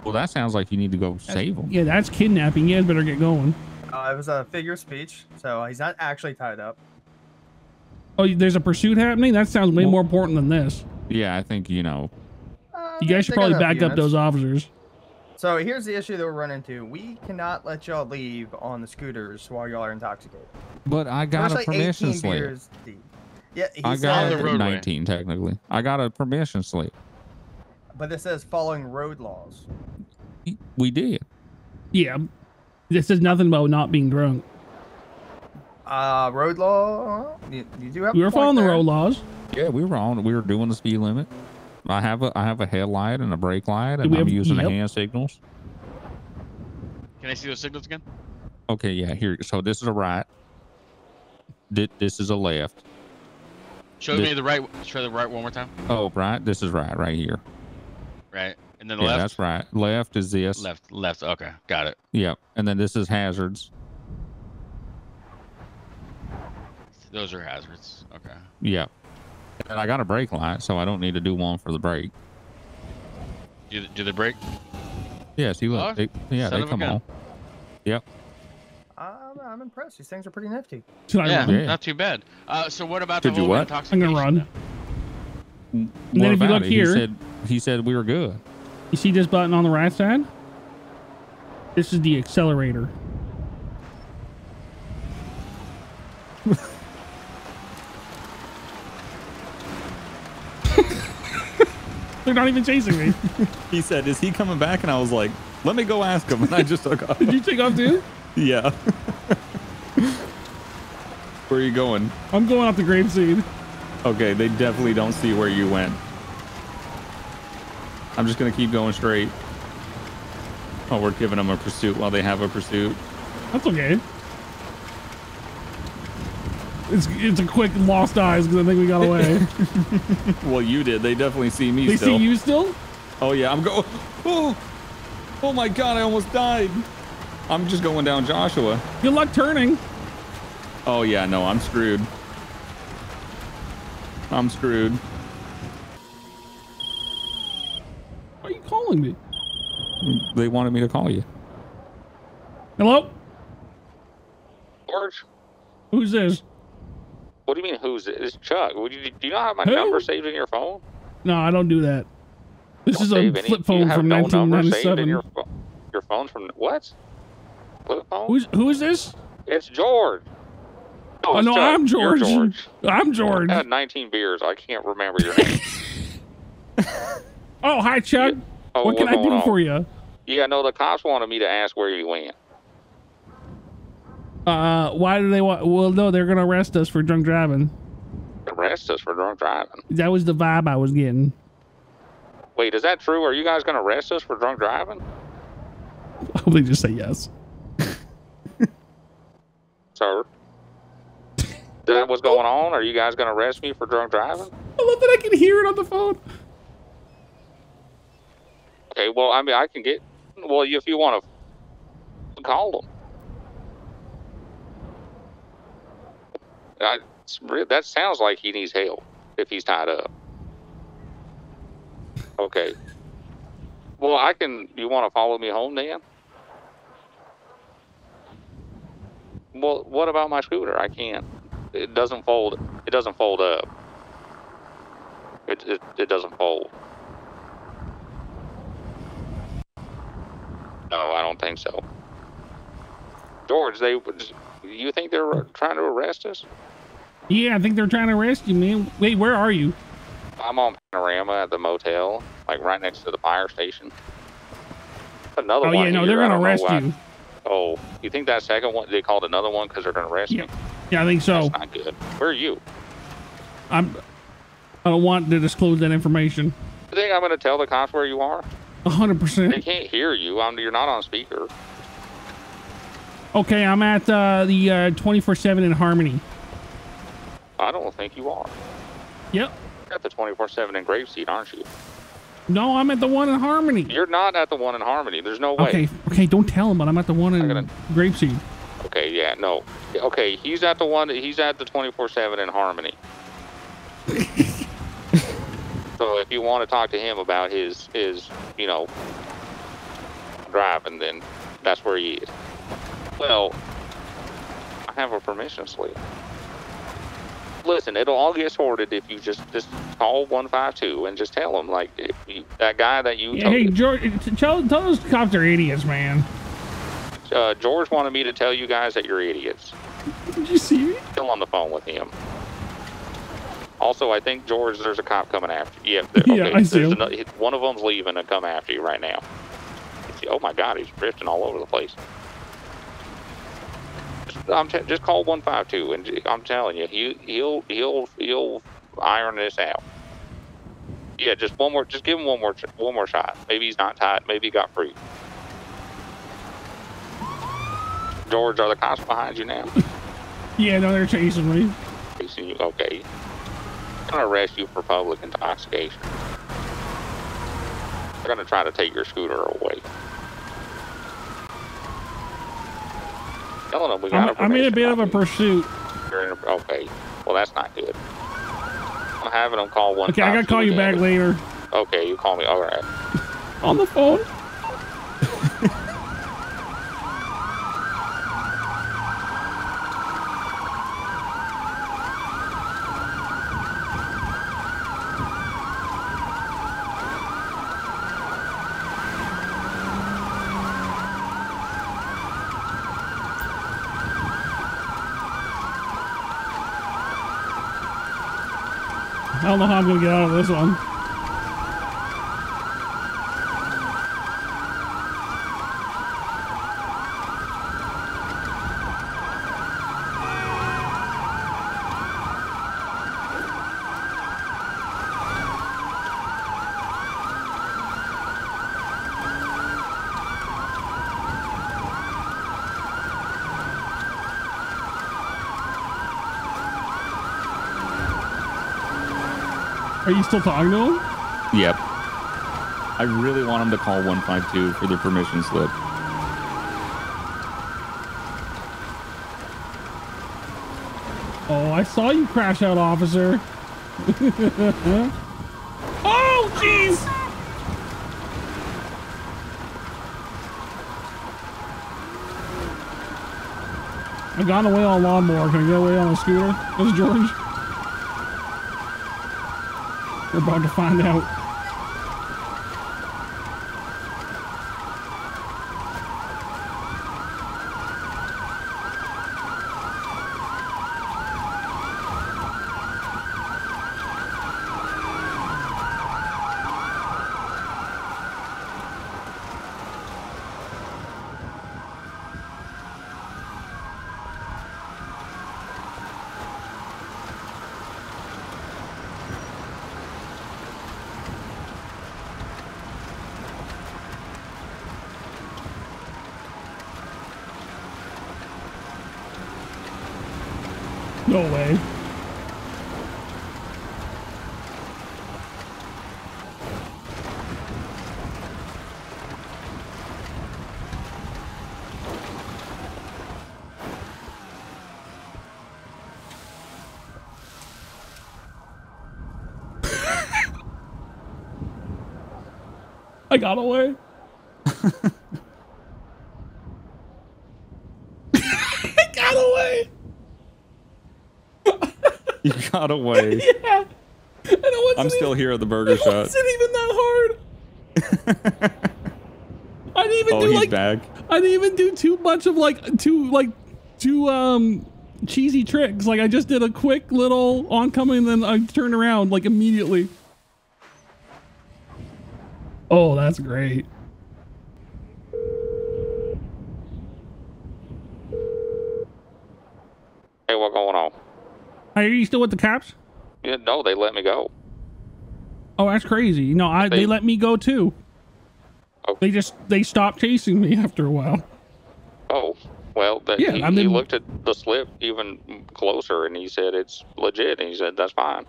well, that sounds like you need to go save him. Yeah, that's kidnapping. You guys better get going. Uh, it was a figure of speech, so he's not actually tied up. Oh, there's a pursuit happening. That sounds way Well- more important than this. Yeah, I think you know. Uh, You guys should probably enough back up those officers. So here's the issue that we're running into. We cannot let y'all leave on the scooters while y'all are intoxicated. But I got First, a like, permission 18 slip. Yeah, he I said, got the a roadway. 19 technically. I got a permission slip. but this says following road laws. We did. Yeah, this is nothing about not being drunk. Uh, road law. You, you do have. We were point following the road laws. Yeah, we were on. We were doing the speed limit. I have a I have a headlight and a brake light, and we I'm have- using yep. the hand signals. Can I see those signals again? Okay, yeah. Here. So this is a right. Thi- This is a left. Show The- me the right. Show the right one more time. Oh, right. This is right, right here. Right, and then the yeah, left. that's right. Left is this. Left, left. Okay, got it. Yep. And then this is hazards. Those are hazards. Okay. Yep. And I got a brake light, so I don't need to do one for the brake. Do do the brake? Yeah, see, look. Oh, they, yeah, they come gun. on. Yep. I'm, I'm impressed. These things are pretty nifty. Yeah. Yeah. not too bad. Uh, so what about Did the you whole what? I'm gonna run. then? And What then if you about look it? here- he said he said we were good. You see this button on the right side? This is the accelerator. They're not even chasing me. He said, "Is he coming back?" And I was like, "Let me go ask him." And I just took off. Did you take off too? yeah. where are you going? I'm going off the Grapeseed. Okay, they definitely don't see where you went. I'm just gonna keep going straight. Oh, we're giving them a pursuit while they have a pursuit. That's okay. It's it's a quick lost eyes because I think we got away. Well, you did. They definitely see me they still. see you still? Oh yeah, I'm going. Oh, oh my God! I almost died. I'm just going down Joshua. Good luck turning. Oh yeah, no, I'm screwed. I'm screwed. Why are you calling me? They wanted me to call you. Hello? George, Who's this? What do you mean? Who's it? It's Chuck. Would you, do you not have my Who? number saved in your phone? No, I don't do that. This Don't is a save any- flip you phone have from no number saved in 1997. Your, pho- your phone's from what? Flip phone? Who's who is this? It's George. Oh, it's no, Chuck. I'm You're George. George. I'm George. I had 19 beers. I can't remember your name. Oh, hi, Chuck. Oh, what can I what's do going on? for you? yeah, no, the cops wanted me to ask where you went. Uh, why do they want? Well, no, they're gonna arrest us for drunk driving. Arrest us for drunk driving. That was the vibe I was getting. Wait, is that true? Are you guys going to arrest us for drunk driving? I hope they just say yes. Sir? Is that what's going on? Are you guys going to arrest me for drunk driving? I love that I can hear it on the phone. Okay, well, I mean, I can get. Well, if you want to call them. I, that sounds like he needs help if he's tied up. Okay. Well, I can. You want to follow me home then? Well, what about my scooter? I can't. It doesn't fold. It doesn't fold up. It it, it doesn't fold. No, I don't think so. George, they you think they're trying to arrest us? Yeah, I think they're trying to arrest you, man. Wait, where are you? I'm on Panorama at the motel, like right next to the fire station. Another Oh one. yeah, no, they're gonna don't arrest you. Oh, you think that second one they called another one because they're gonna arrest Yeah, me? yeah, I think so. That's not good. Where are you? I'm. I don't want to disclose that information. You think I'm gonna tell the cops where you are? A hundred They can't hear you. I'm, you're not on speaker. Okay, I'm at uh, the uh, 24/7 in Harmony. I don't think you are. Yep. You're at the 24/7 in Grapeseed, aren't you? No, I'm at the one in Harmony. You're not at the one in Harmony. There's no way. Okay, okay, don't tell him, but I'm at the one in gonna- Grapeseed. Okay, yeah, no. Okay, he's at the one. He's at the 24/7 in Harmony. so if you want to talk to him about his his you know driving, then that's where he is. Well, I have a permission slip. Listen, it'll all get sorted if you just just call 152 and just tell them like if you, that guy that you Yeah, told- hey, George, tell, tell those cops they're idiots, man. uh, George wanted me to tell you guys that you're idiots. Did you see me? Still on the phone with him. Also, I think George, there's a cop coming after you. Yeah, there- Yeah, I see there's him. ano- one of them's leaving and come after you right now. Oh my God, he's drifting all over the place. Just, I'm t- just call 152, and I'm telling you, he he'll he'll he'll iron this out. Yeah, just one more, just give him one more one more shot. Maybe he's not tied. Maybe he got free. George, are the cops behind you now? Yeah, no, they're chasing me. Chasing you? Okay. I'm gonna arrest you for public intoxication. They're gonna try to take your scooter away. Telling them we got I'm, I'm in a bit of a pursuit. You're in a- Okay. Well, that's not good. I'm having them call one. Okay, I gotta call you back later. Okay, you call me. All right. On the phone. I'm gonna get out of this one. You still talking to him? Yep. I really want him to call 152 for the permission slip. Oh, I saw you crash out, officer. oh, jeez. I got away on a lawnmower. Can I get away on a scooter? That's George. We're about to find out. No way. I got away. I got away. Got away. Yeah. It I'm still even, here at the burger it shop. wasn't even that hard. I didn't even Oh, do he's like back. I didn't even do too much of like too like too um cheesy tricks. Like I just did a quick little oncoming and then I turned around like immediately. Oh, that's great. Hey, what going on? Are you still with the cops? Yeah, no, they let me go. Oh, that's crazy. You know, I they They- let me go too. Oh. They just they stopped chasing me after a while. Oh, well, that, Yeah, he, I he mean- looked at the slip even closer and he said it's legit. And he said that's fine.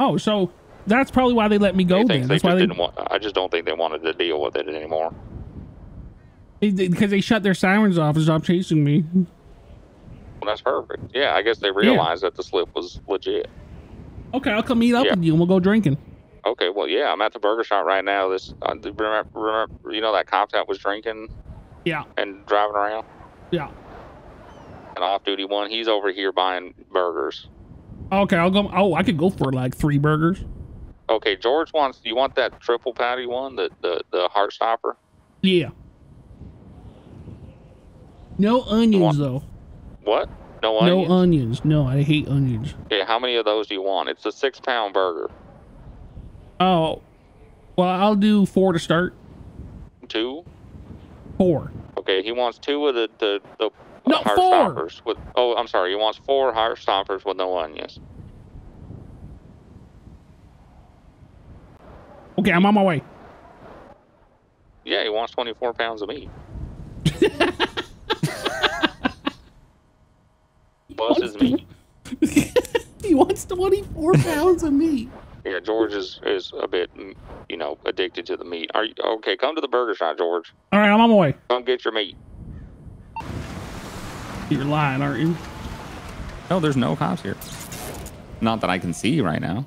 Oh, so that's probably why they let me go then. That's why they didn't want. I just don't think they wanted to deal with it anymore. because they shut their sirens off and stopped chasing me. That's perfect. Yeah, I guess they realized that the slip was legit. Okay, I'll come meet up Yeah. with you and we'll go drinking. Okay, well, yeah, I'm at the burger shop right now. This, uh, remember, remember, you know that cop that was drinking Yeah, and driving around, yeah. an off-duty one. He's over here buying burgers. Okay, I'll go. Oh, I could go for like three burgers. Okay, George wants. You want that triple patty one, the the the heart stopper? Yeah. No onions want- though. What? No onions? No onions. No, I hate onions. okay, how many of those do you want? It's a six-pound burger. Oh, well, I'll do four to start. Two. Four. Okay, he wants two of the the, the No, heart four. stoppers with. Oh, I'm sorry. He wants four heart stoppers with no onions. Okay, I'm on my way. Yeah, he wants 24 pounds of meat. Plus his meat. he wants 24 pounds of meat. Yeah, George is, is a bit, you know, addicted to the meat. Are you okay? Come to the burger shop, George. All right, I'm on my way. Come get your meat. You're lying, aren't you? No, there's no cops here. Not that I can see right now.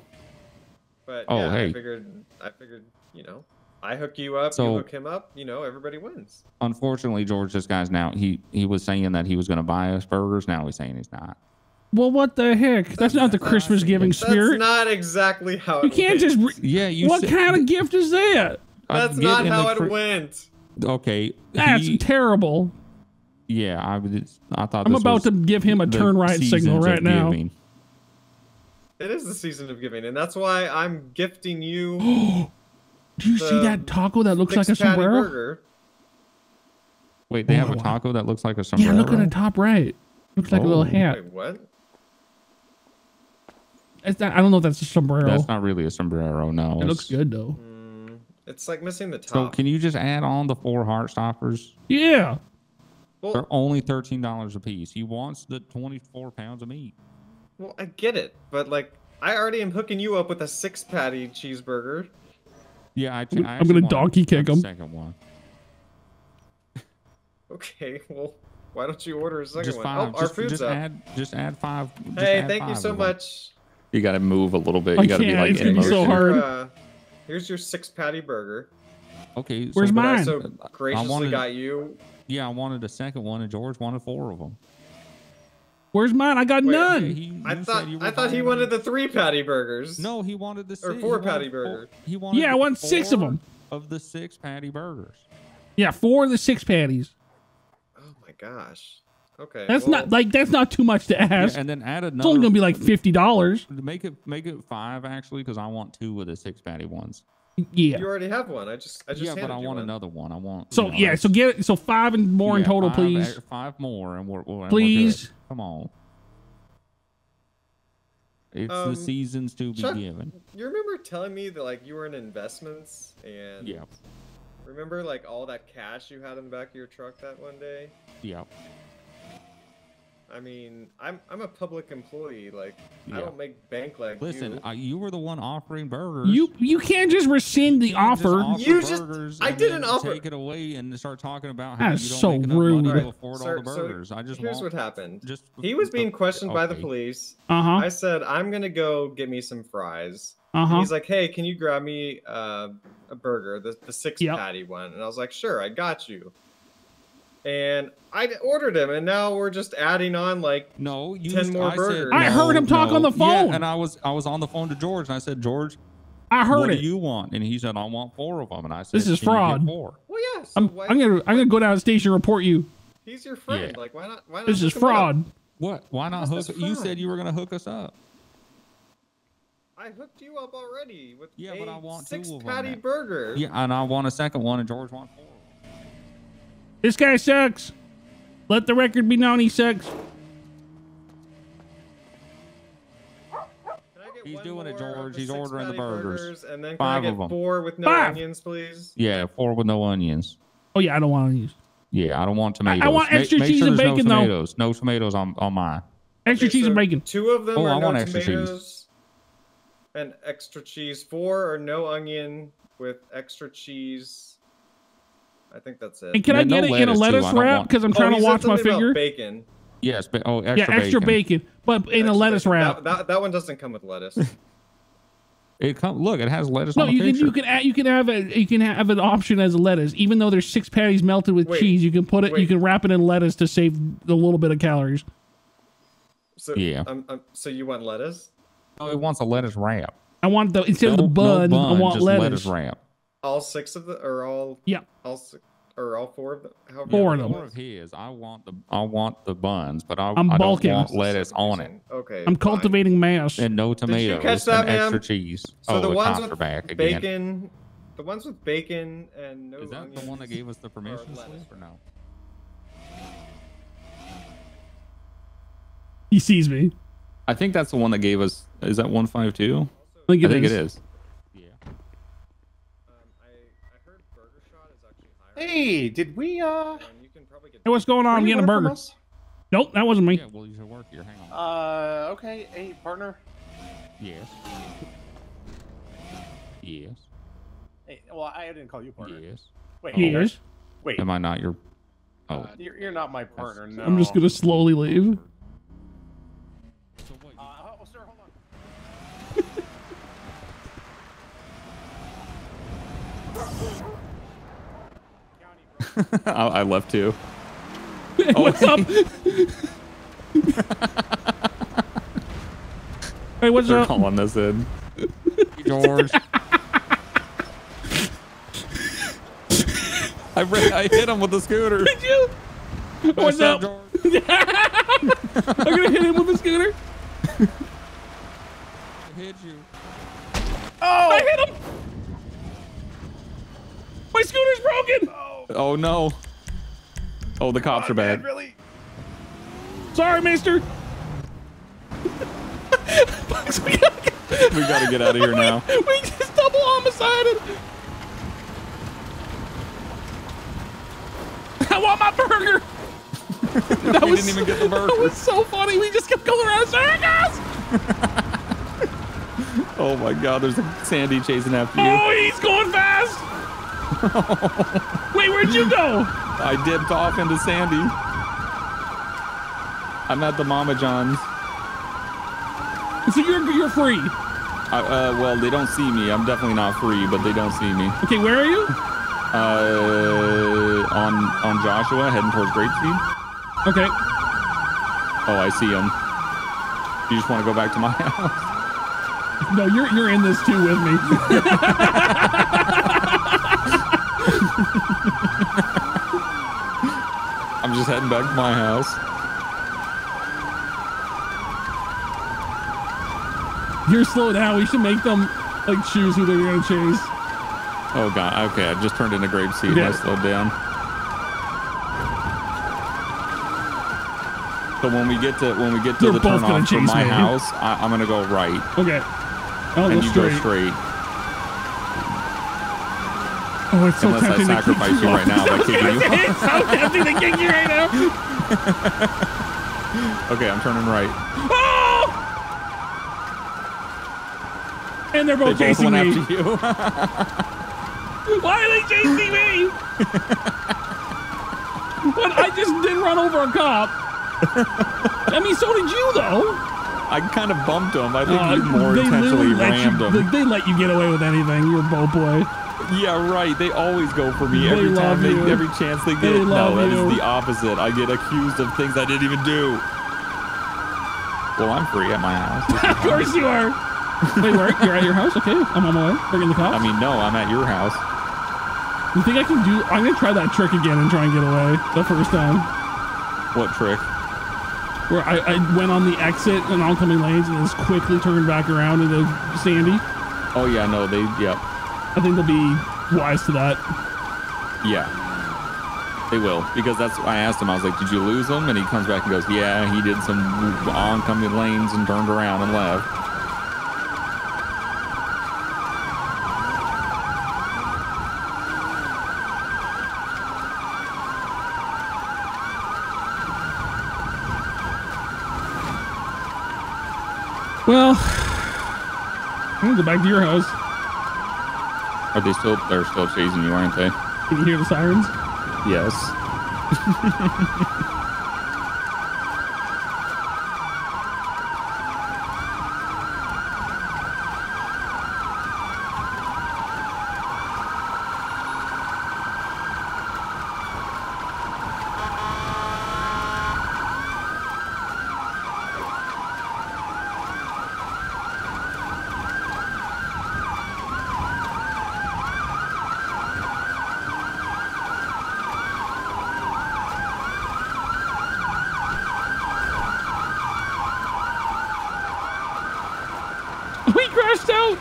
But Oh, yeah, I hey. figured, I figured, you know, I hook you up, So- you hook him up, you know, everybody wins. Unfortunately, George, this guy's now he he was saying that he was going to buy us burgers. Now he's saying he's not. Well, what the heck? That's not the Christmas giving That's spirit. not exactly how it You can't went. just. Re- Yeah, you. what said- kind of gift is that? I That's not how it went. Okay. That's he- terrible. yeah, I was. I thought I'm this about was to give him a turn right signal right now. giving. It is the season of giving, and that's why I'm gifting you Do you see that taco that looks like a sombrero? burger. Wait, they Oh, have a want- taco that looks like a sombrero. Yeah, sombrero. look at the top right. Looks like a little Oh. hat. Wait, what? It's not, I don't know if that's a sombrero. That's not really a sombrero. No, it looks good though. Mm, it's like missing the top. So can you just add on the four heart stoppers? Yeah. well, They're only thirteen dollars a piece. He wants the twenty-four pounds of meat. well, I get it, but like, I already am hooking you up with a six patty cheeseburger. Yeah, I, I I'm gonna donkey kick him. Second one. Okay, well, why don't you order a second Just one? five. Oh, our just, food's just up. add. Just add five. just hey, add thank you so of them. much. You got to move a little bit. I You got to be can't, like it's in gonna be so motion. hard. Uh, here's your six patty burger. Okay. Where's so, but I- mine? So I wanted- got you. Yeah, I wanted a second one, and George wanted four of them. Where's mine? I got Wait, none. Yeah, he- I thought you I thought he wanted them. the three patty burgers. No, he wanted the Or four patty four- burger. He wanted. Yeah, I want six of them. Of the six patty burgers. Yeah, four of the six patties. Oh my gosh. Okay. That's well, not like that's not too much to Yeah, ask. and then add another. it's only gonna be like fifty dollars. Make it make it five actually, because I want two of the six patty ones. Yeah. You already have one. I just I just yeah, but I want one. another one. I want. So you know, yeah, so get it. So five and more in total, five please. Five more, and we're, we're and we're. Please. Come on. It's the Um, seasons to be Chuck, given. You remember telling me that like you were in investments and Yeah. remember like all that cash you had in the back of your truck that one day? Yeah. I mean, I'm I'm a public employee. Like I don't make bank like Listen, you. uh, you were the one offering burgers. You you can't just rescind the You can't just offer. offer You just- I didn't offer- Take it away and start talking about how That's you don't so make enough rude. money to afford sir, all the so burgers. I just Here's want what happened. just He was being questioned by the police. Uh huh. I said I'm gonna go get me some fries. Uh And huh. He's like, "Hey, can you grab me uh, a burger, the the six Yep. patty one?" And I was like, "Sure, I got you." And I ordered him, and now we're just adding on like No, you 10 just- more I burgers. Said, I heard him talk no. on the Yeah, phone. and I was I was on the phone to George, and I said, George, I heard what it. do you want? And he said, I want four of them. And I said, This is "Can you get fraud. Four? Well, yeah. So I'm, I'm gonna I'm gonna go down to the station and report you. He's your friend. Yeah. Like, why not? Why not? This is hook up? fraud. What? Why not How's hook? You said you were gonna hook us up. I hooked you up already with Yeah, a but I want two six patty now. burger. Yeah, and I want a second one, and George wants four. This guy sucks. Let the record be known he sucks. Can I get He's doing it, more George. He's ordering the patty burgers. and then can Five I of them. four with no Five. onions, please? Yeah, four with no onions. Oh yeah, I don't want to use Yeah, I don't want I- I want extra make cheese sure and bacon, no though. No tomatoes on on mine. extra Okay, cheese and bacon. Two of them Oh, are I no want extra cheese. tomatoes and extra cheese. Four or no onion with extra cheese. I think that's it. And can I Yeah, no get it in a lettuce, too. lettuce I don't wrap? Because I'm Oh, trying he to said watch my something about figure. Bacon. Yes, but oh, extra yeah, extra bacon. bacon, but in a lettuce bacon. wrap. That, that, that one doesn't come with lettuce. It come look, it has lettuce No, on the you can you can add, you can have a you can have an option as a lettuce. Even though there's six patties melted with Wait, cheese, you can put it. You can wrap it in lettuce to save a little bit of calories. So, Yeah. Um, um, so you want lettuce? Oh, it wants a lettuce wrap. I want the instead of No- the no bun, I want just lettuce. wrap. All six of the, or all? Yeah. All six, or all four of them? However Four of them. Four of his. I want the I want the buns, but I, I'm I don't bulking. want lettuce on it Okay. I'm fine. cultivating mash and no tomatoes catch that, and extra cheese. So oh, the the, ones with are back again. Bacon, the ones with bacon and no Is that the one that gave us the are permission lettuce. slip or no? He sees me. I think that's the one that gave us. Is that one five two? I think I think is. it is. Yeah. Um, I, I heard Burger Shot is actually higher. Hey, did we uh? You can probably get Hey, what's going on? I'm getting a burger. us? Nope, that wasn't me. Yeah. Well, you should work here. Hang on. Uh, okay. Hey, partner. yes. Yes. Hey, well, I didn't call you partner. Yes. Wait, Yes. wait. Am I not your? Oh. Uh, You're, you're not my partner. No. I'm just gonna slowly leave. So what? Uh, oh, sir, hold on. I, I left too. Oh, what's up? hey, what's They're up? calling this in. George. I, re- I hit him with the scooter. Did you? What's up? George? I'm gonna hit him with the scooter. I hit you. Oh! I hit him. My scooter's broken. Oh no. Oh, the cops are bad. Really? Sorry, Mister. Buggs, we gotta get- We gotta get out of here now. we just double homicided. I want my burger. That we was didn't even get the burger. That was so funny. We just kept going around circles. Oh my God, there's a Sandy chasing after you. Oh, he's going fast. Wait, where'd you go? I dipped off into Sandy. I'm at the Mama John's. So you're you're free. Uh, uh, well, they don't see me. I'm definitely not free, but they don't see me. Okay, where are you? Uh, on on Joshua, heading towards Grapeseed. Okay. Oh, I see him. You just want to go back to my house? No, you're you're in this too with me. I'm just heading back to my house. You're slow down. We should make them like choose who they're gonna chase. Oh God. Okay, I just turned into Grapeseed. Yeah. and I slowed down. So when we get to when we get to You're the both turn from my me. house, I, I'm gonna go right, Okay. I'll and go you straight. go straight. Oh, it's so Unless I tempting to kick sacrifice you off. right now by kicking you. it's so tempting to kick you right now. Okay, I'm turning right. Oh! And they're both They both both chasing went me. after you. Why are they chasing me? but I just didn't run over a cop. I mean, so did you, though. I kind of bumped him. I think Uh, you more they intentionally rammed you, him. They, let you get away with anything. You're a boat boy. Yeah, right. They always go for me They every time they every chance they They get. love no, that is you. the opposite. I get accused of things I didn't even do. Well, I'm free at my house. Of course you are. Wait, where? You're at your house? Okay, I'm on my way. Bringing the cops. I mean, no, I'm at your house. you think I can do? I'm gonna try that trick again and try and get away the first time. What trick? Where I, I went on the exit and oncoming lanes and just quickly turned back around into Sandy. Oh yeah, no, they. Yep. I think they'll be wise to that. Yeah. They will because that's. I asked him. I was like, "Did you lose them?" And he comes back and goes, "Yeah, he did some oncoming lanes and turned around and left." Well, I'm gonna go back to your house. Are they still? They're still chasing you, aren't they? Can you hear the sirens? Yes. We crashed out.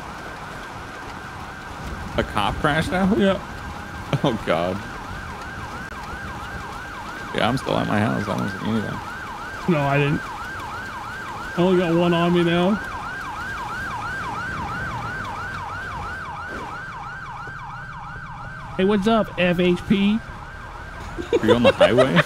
A cop crashed out? Yeah. Oh God. Yeah, I'm still at my house. I don't see anything. No, I didn't. I only got one on me now. Hey, what's up, FHP? Are you on the highway?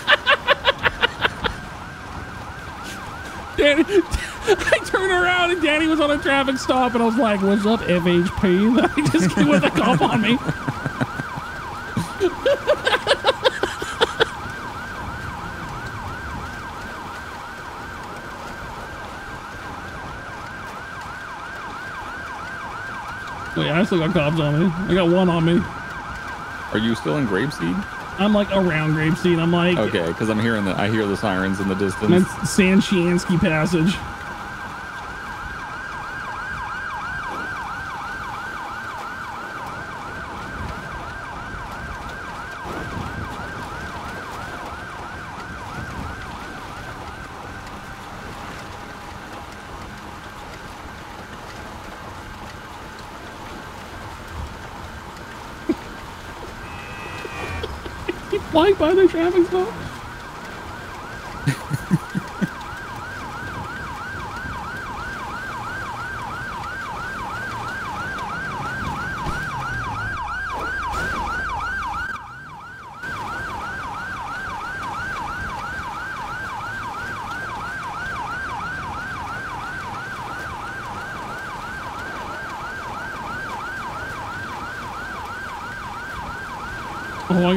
Danny, I turned around and Danny was on a traffic stop, and I was like, "What's up, FHP?" I just came with a cop on me. Wait, I still got cops on me. I got one on me. Are you still in Grapeseed? I'm like around Grapeseed. I'm like, Okay, because I'm hearing the I hear the sirens in the distance. that's San Chianski Passage.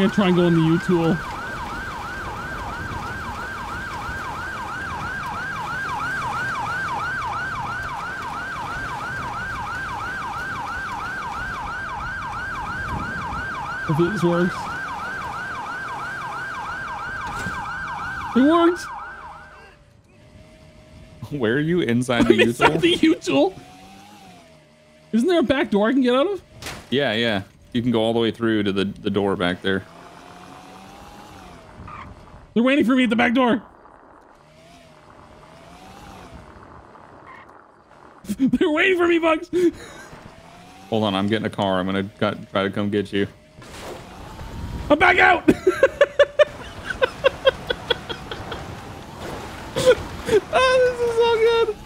Gonna try and go in the U tool. If this works. It worked. Where are you inside the U-Tool? inside the U tool. Isn't there a back door I can get out of? Yeah, yeah. You can go all the way through to the, the door back there. They're waiting for me at the back door. They're waiting for me, Buggs. Hold on, I'm getting a car. I'm gonna try to come get you. I'm back out. oh, this is so good.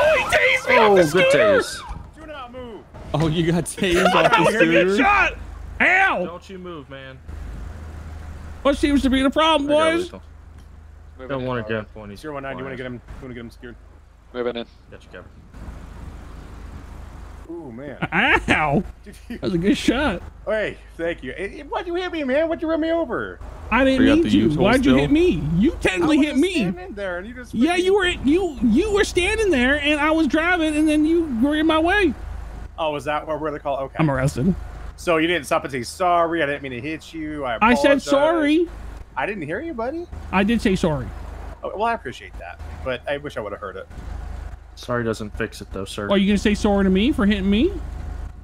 Oh, he tased me off Oh, good scooter. taste. Do not move. Oh, you got tased off the You're get shot. Ow! Don't you move, man. What seems to be the problem, boys? Don't want to get when he's Zero one nine. Do you want to get him? You want to get him secured? Moving in. Got you covered. Ooh man. Ow! That was a good shot. Hey, thank you. Why'd you hit me, man? Why'd you run me over? I didn't Forgot mean the Why'd you still? hit me? You technically was hit just me. standing there, and you just. Yeah, you were you you were standing there, and I was driving, and then you were in my way. Oh, is that what we're the call? Okay. I'm arrested. So you didn't stop and say sorry. I didn't mean to hit you. I. I said sorry. I didn't hear you, buddy. I did say sorry. Oh, well, I appreciate that, but I wish I would have heard it. Sorry doesn't fix it though, sir. Are you gonna say sorry to me for hitting me?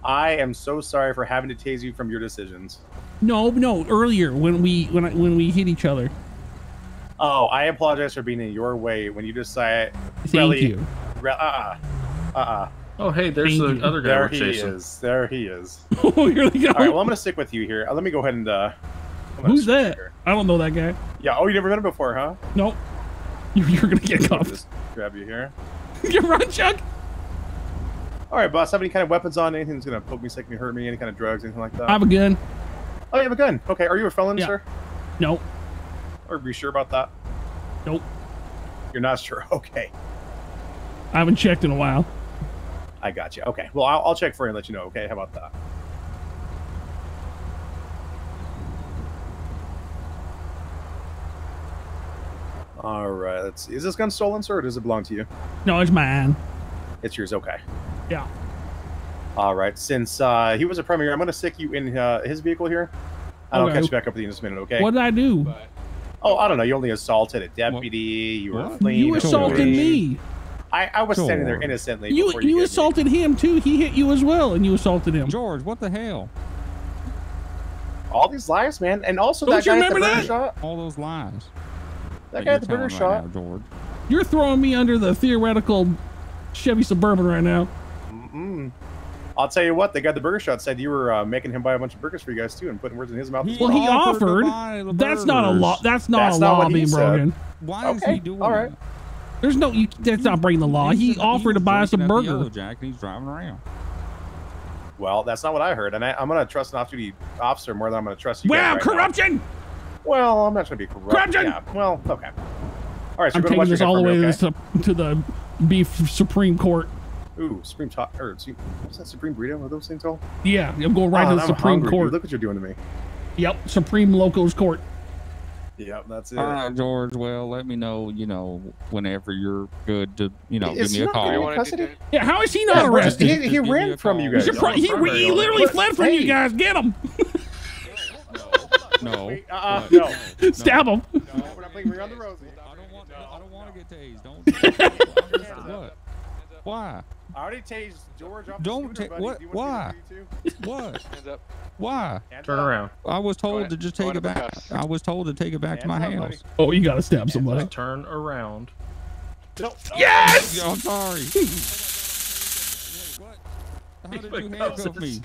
I am so sorry for having to tase you from your decisions. No, no. Earlier when we when I, when we hit each other. Oh, I apologize for being in your way when you decided. Thank really, you. Re- uh-uh. Uh-uh. Oh, hey, there's Thank the you. other guy There we're he chasing. is. There he is. oh, you're the guy. All right. Well, I'm gonna stick with you here. Uh, let me go ahead and. uh I'm Who's that? here. I don't know that guy. Yeah. Oh, you never met him before, huh? Nope. You, you're gonna get Let cuffed. Just grab you here. you run, Chuck. All right, boss. Have any kind of weapons on? Anything that's gonna poke me, stick me, hurt me? Any kind of drugs, anything like that? I have a gun. oh, you have a gun. Okay. Are you a felon, Yeah. sir? Nope. Are you sure about that? Nope. You're not sure. Okay. I haven't checked in a while. I got you. Okay. Well, I'll, I'll check for you and let you know. Okay. How about that? All right. Let's see. Is this gun stolen, sir, or does it belong to you? No, it's mine. It's yours. Okay. Yeah. All right. Since uh, he was a premier, I'm going to stick you in uh, his vehicle here. And I'll Okay. catch you back up with you in just a minute. Okay. What did I do? Oh, I don't know. You only assaulted a deputy. You were What? fleeing. You assaulted me. I, I was standing there innocently. You you, you, hit me. assaulted him too. He hit you as well, and you assaulted him. George, what the hell? all these lies, man, and also Don't that you guy at the remember that? shot. All those lies. That guy at the burger shot. George. You're throwing me under the theoretical Chevy Suburban right now. Mm-mm. I'll tell you what, the guy the burger shot said you were uh, making him buy a bunch of burgers for you guys too, and putting words in his mouth. as Well, well. he offered offered. That's not a law. That's not That's a not law what he being said. broken. Why is Okay, he doing all right. that? There's no. You, that's not breaking the law. He He's- offered to buy us a drinking burger. Jack and he's driving around. Well, that's not what I heard, and I, I'm going to trust an off-duty officer more than I'm going to trust you. guys Wow, right now. Corruption! Well, I'm not trying to be corrupt. Corruption! Yeah. Well, okay. All right, so I'm we're going to taking this all the way okay? to, the, to the beef Supreme Court. Ooh, Supreme Top, or Su- what's that Supreme Burrito? Are those things called? Yeah, I'm going right Oh, to the I'm Supreme hungry, dude. Court. Look what you're doing to me. Yep, Supreme Locos Court. Yep, that's it. All right, George. Well, let me know. You know, whenever you're good to, you know, Is give me a call. gonna You in custody? Yeah, how is he not but arrested? He, Just he ran from you You guys. should pro- he, he literally fled from you guys. Get him. No. Uh-uh, What? no. Stab him. No, we're not playing Ring on the Rosie. I don't want. I don't want to get tased. Don't. what? Why? I already tased George off Don't the scooter, buddy. what- Do you want why? do you too? What? Hands up. Why? Turn around. I was told to just take it back. I was told to take it back to my up, house. Oh, you gotta stab somebody. Just turn around. No. Yes. I'm sorry. What? How did you handcuff me?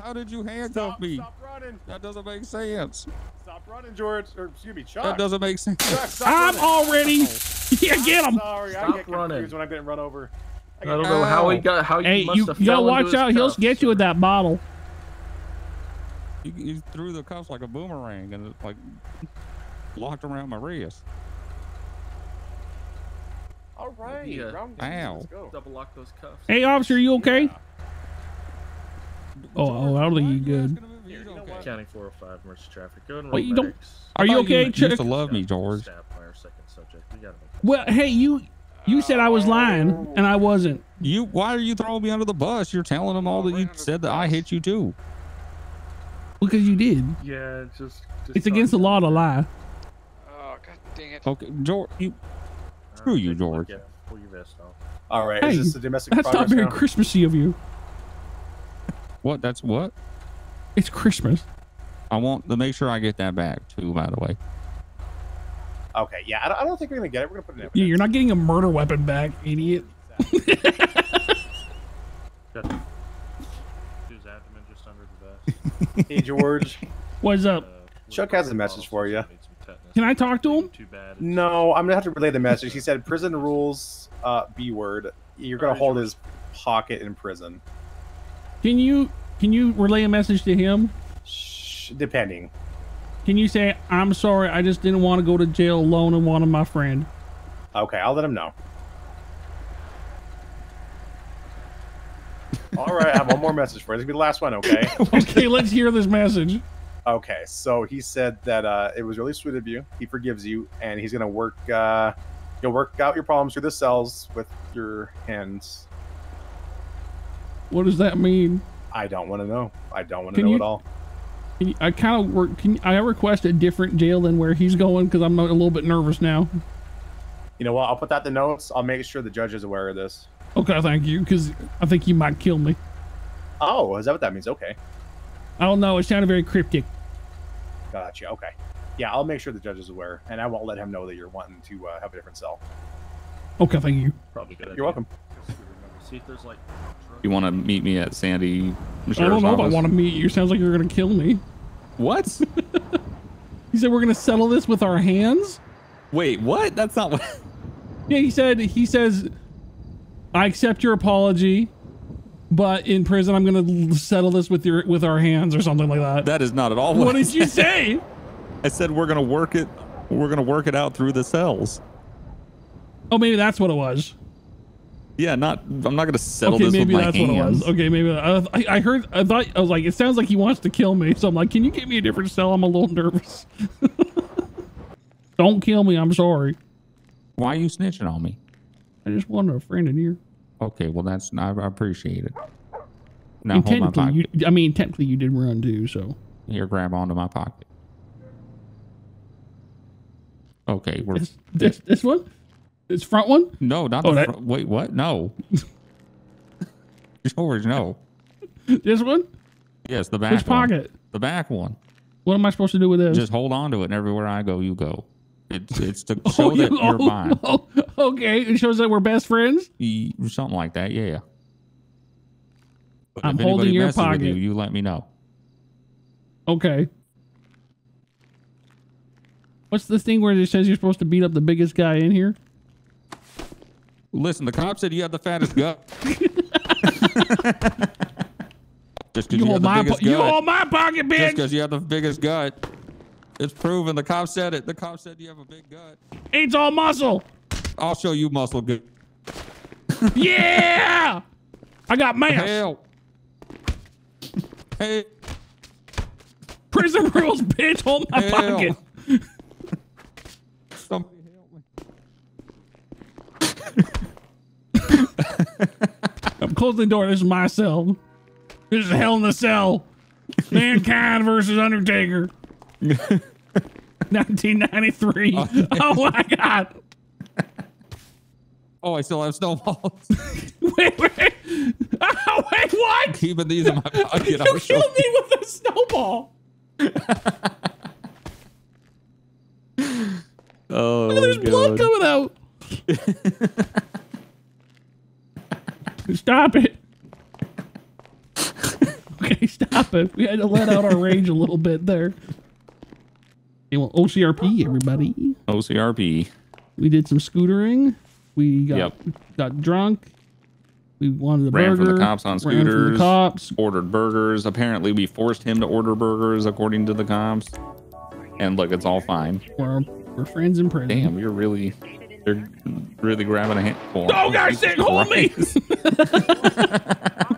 How did you handcuff Stop, me? stop running. That doesn't make sense. Stop running, George. Or excuse me, Chuck. That doesn't make sense. Chuck, stop I'm running. already. Yeah, get him. Sorry, I get running. confused when I'm getting run over. I don't know how he got. How Hey, he must you, have you gotta into watch his out. He'll get you with that bottle. You, you threw the cuffs like a boomerang, and it's like locked around my wrist. Uh, All right. Yeah. round Ow. Let's go. Double lock those cuffs. Hey, officer, you okay? Oh, oh, I don't think you good. County 405 emergency traffic. Go and Wait, roll you don't- Are you thought okay, You Chuck? used to love me, George. Stabbed by our second subject. We gotta make Well, hey, you you said I was lying, and I wasn't. You, why are you throwing me under the bus? You're telling them all that you said that I hit you too. Because you did. Yeah, just. just It's against the law to lie. Oh god dang it. Okay, George, you, screw you, George. Yeah, pull your vest off. All right. Hey, is this a domestic That's not very now? Christmassy of you. What? That's what? It's Christmas. I want to make sure I get that back too. By the way, Okay. Yeah. I don't, I don't think we're gonna get it. We're gonna put it in. Yeah, you're not getting a murder weapon back, idiot. Got his abdomen just under the vest. Hey George. What's up? Chuck has a message for you. Can I talk to him? Too bad. No, I'm gonna have to relay the message. He said prison rules. Uh, B word. You're gonna Alright, hold George. his pocket in prison. Can you can you relay a message to him? Shh, depending. Can you say I'm sorry, I just didn't want to go to jail alone and wanted my friend. Okay, I'll let him know. All right, I have one more message for you. This will be the last one, okay? okay, let's hear this message. Okay, so he said that uh, it was really sweet of you. He forgives you, and he's gonna work. Uh, he'll work out your problems through the cells with your hands. What does that mean? I don't want to know. I don't want to know you- at all. Can you, I kind of work. Can I request a different jail than where he's going? Because I'm a little bit nervous now. You know what? I'll put that in the notes. I'll make sure the judge is aware of this. Okay, thank you. Because I think you might kill me. Oh, is that what that means? Okay, I don't know. It sounded very cryptic. gotcha. Okay, yeah, I'll make sure the judge is aware, and I won't let him know that you're wanting to uh, have a different cell. Okay, thank you. Probably good. You're welcome. See if there's like. you want to meet me at Sandy? I don't know if I want to meet you. Sounds like you're gonna kill me. What? He said we're gonna settle this with our hands. Wait, what? That's not what. Yeah, he said. He says, I accept your apology, but in prison I'm gonna settle this with your with our hands or something like that. That is not at all what I did you said. say? I said we're gonna work it. We're gonna work it out through the cells. Oh, maybe that's what it was. Yeah, not. I'm not gonna settle okay, this maybe with my that's hands. what it was. Okay, maybe I, I I heard. I thought I was like, it sounds like he wants to kill me. So I'm like, can you get me a different cell? I'm a little nervous. Don't kill me. I'm sorry. Why are you snitching on me? I just wanted a friend in here. Okay, well that's I, I appreciate it. Now and hold my pocket. you, I mean, technically, you did run too. So Here, grab onto my pocket. Okay, we're this this, this one, this front one. no, not Oh, the front. Wait, what? No, George, no. This one. Yes, the back. Which one. pocket? The back one. What am I supposed to do with this? Just hold on to it, and everywhere I go, you go. It's it's to Oh, show that you- you're oh, mine. okay, it shows that we're best friends. Something like that, yeah. But I'm holding your pocket. You, you let me know. Okay. What's this thing where it says you're supposed to beat up the biggest guy in here? Listen, the cop said you have the fattest gut. Just because You you, have the my biggest you gut. hold my pocket, bitch. Just because you have the biggest gut. It's proven. The cop said it. The cop said you have a big gut. It's all muscle. I'll show you muscle good. Yeah. I got mass. Hell. Hey. Prison rules, bitch. Hold my Hell. pocket. Somebody help me. I'm closing the door. This is my cell. This is hell in the cell. Mankind versus Undertaker. 1993. Oh my god. Oh, I still have snowballs. Wait, wait. Oh, wait, what? Keeping these in my pocket. You killed me with a snowball. Oh, There's blood coming out. Stop it. okay, stop it. We had to let out our rage a little bit there. Okay, well, OCRP, everybody. OCRP. We did some scootering. We got Yep. got drunk. We wanted the Ran burger. from the cops on ran from the scooters. cops. Ordered burgers. Apparently, we forced him to order burgers, according to the cops. and look, it's all fine. We're, we're friends in prison. Damn, you're really, they're really grabbing a handful. Oh, gosh, dang, hold me!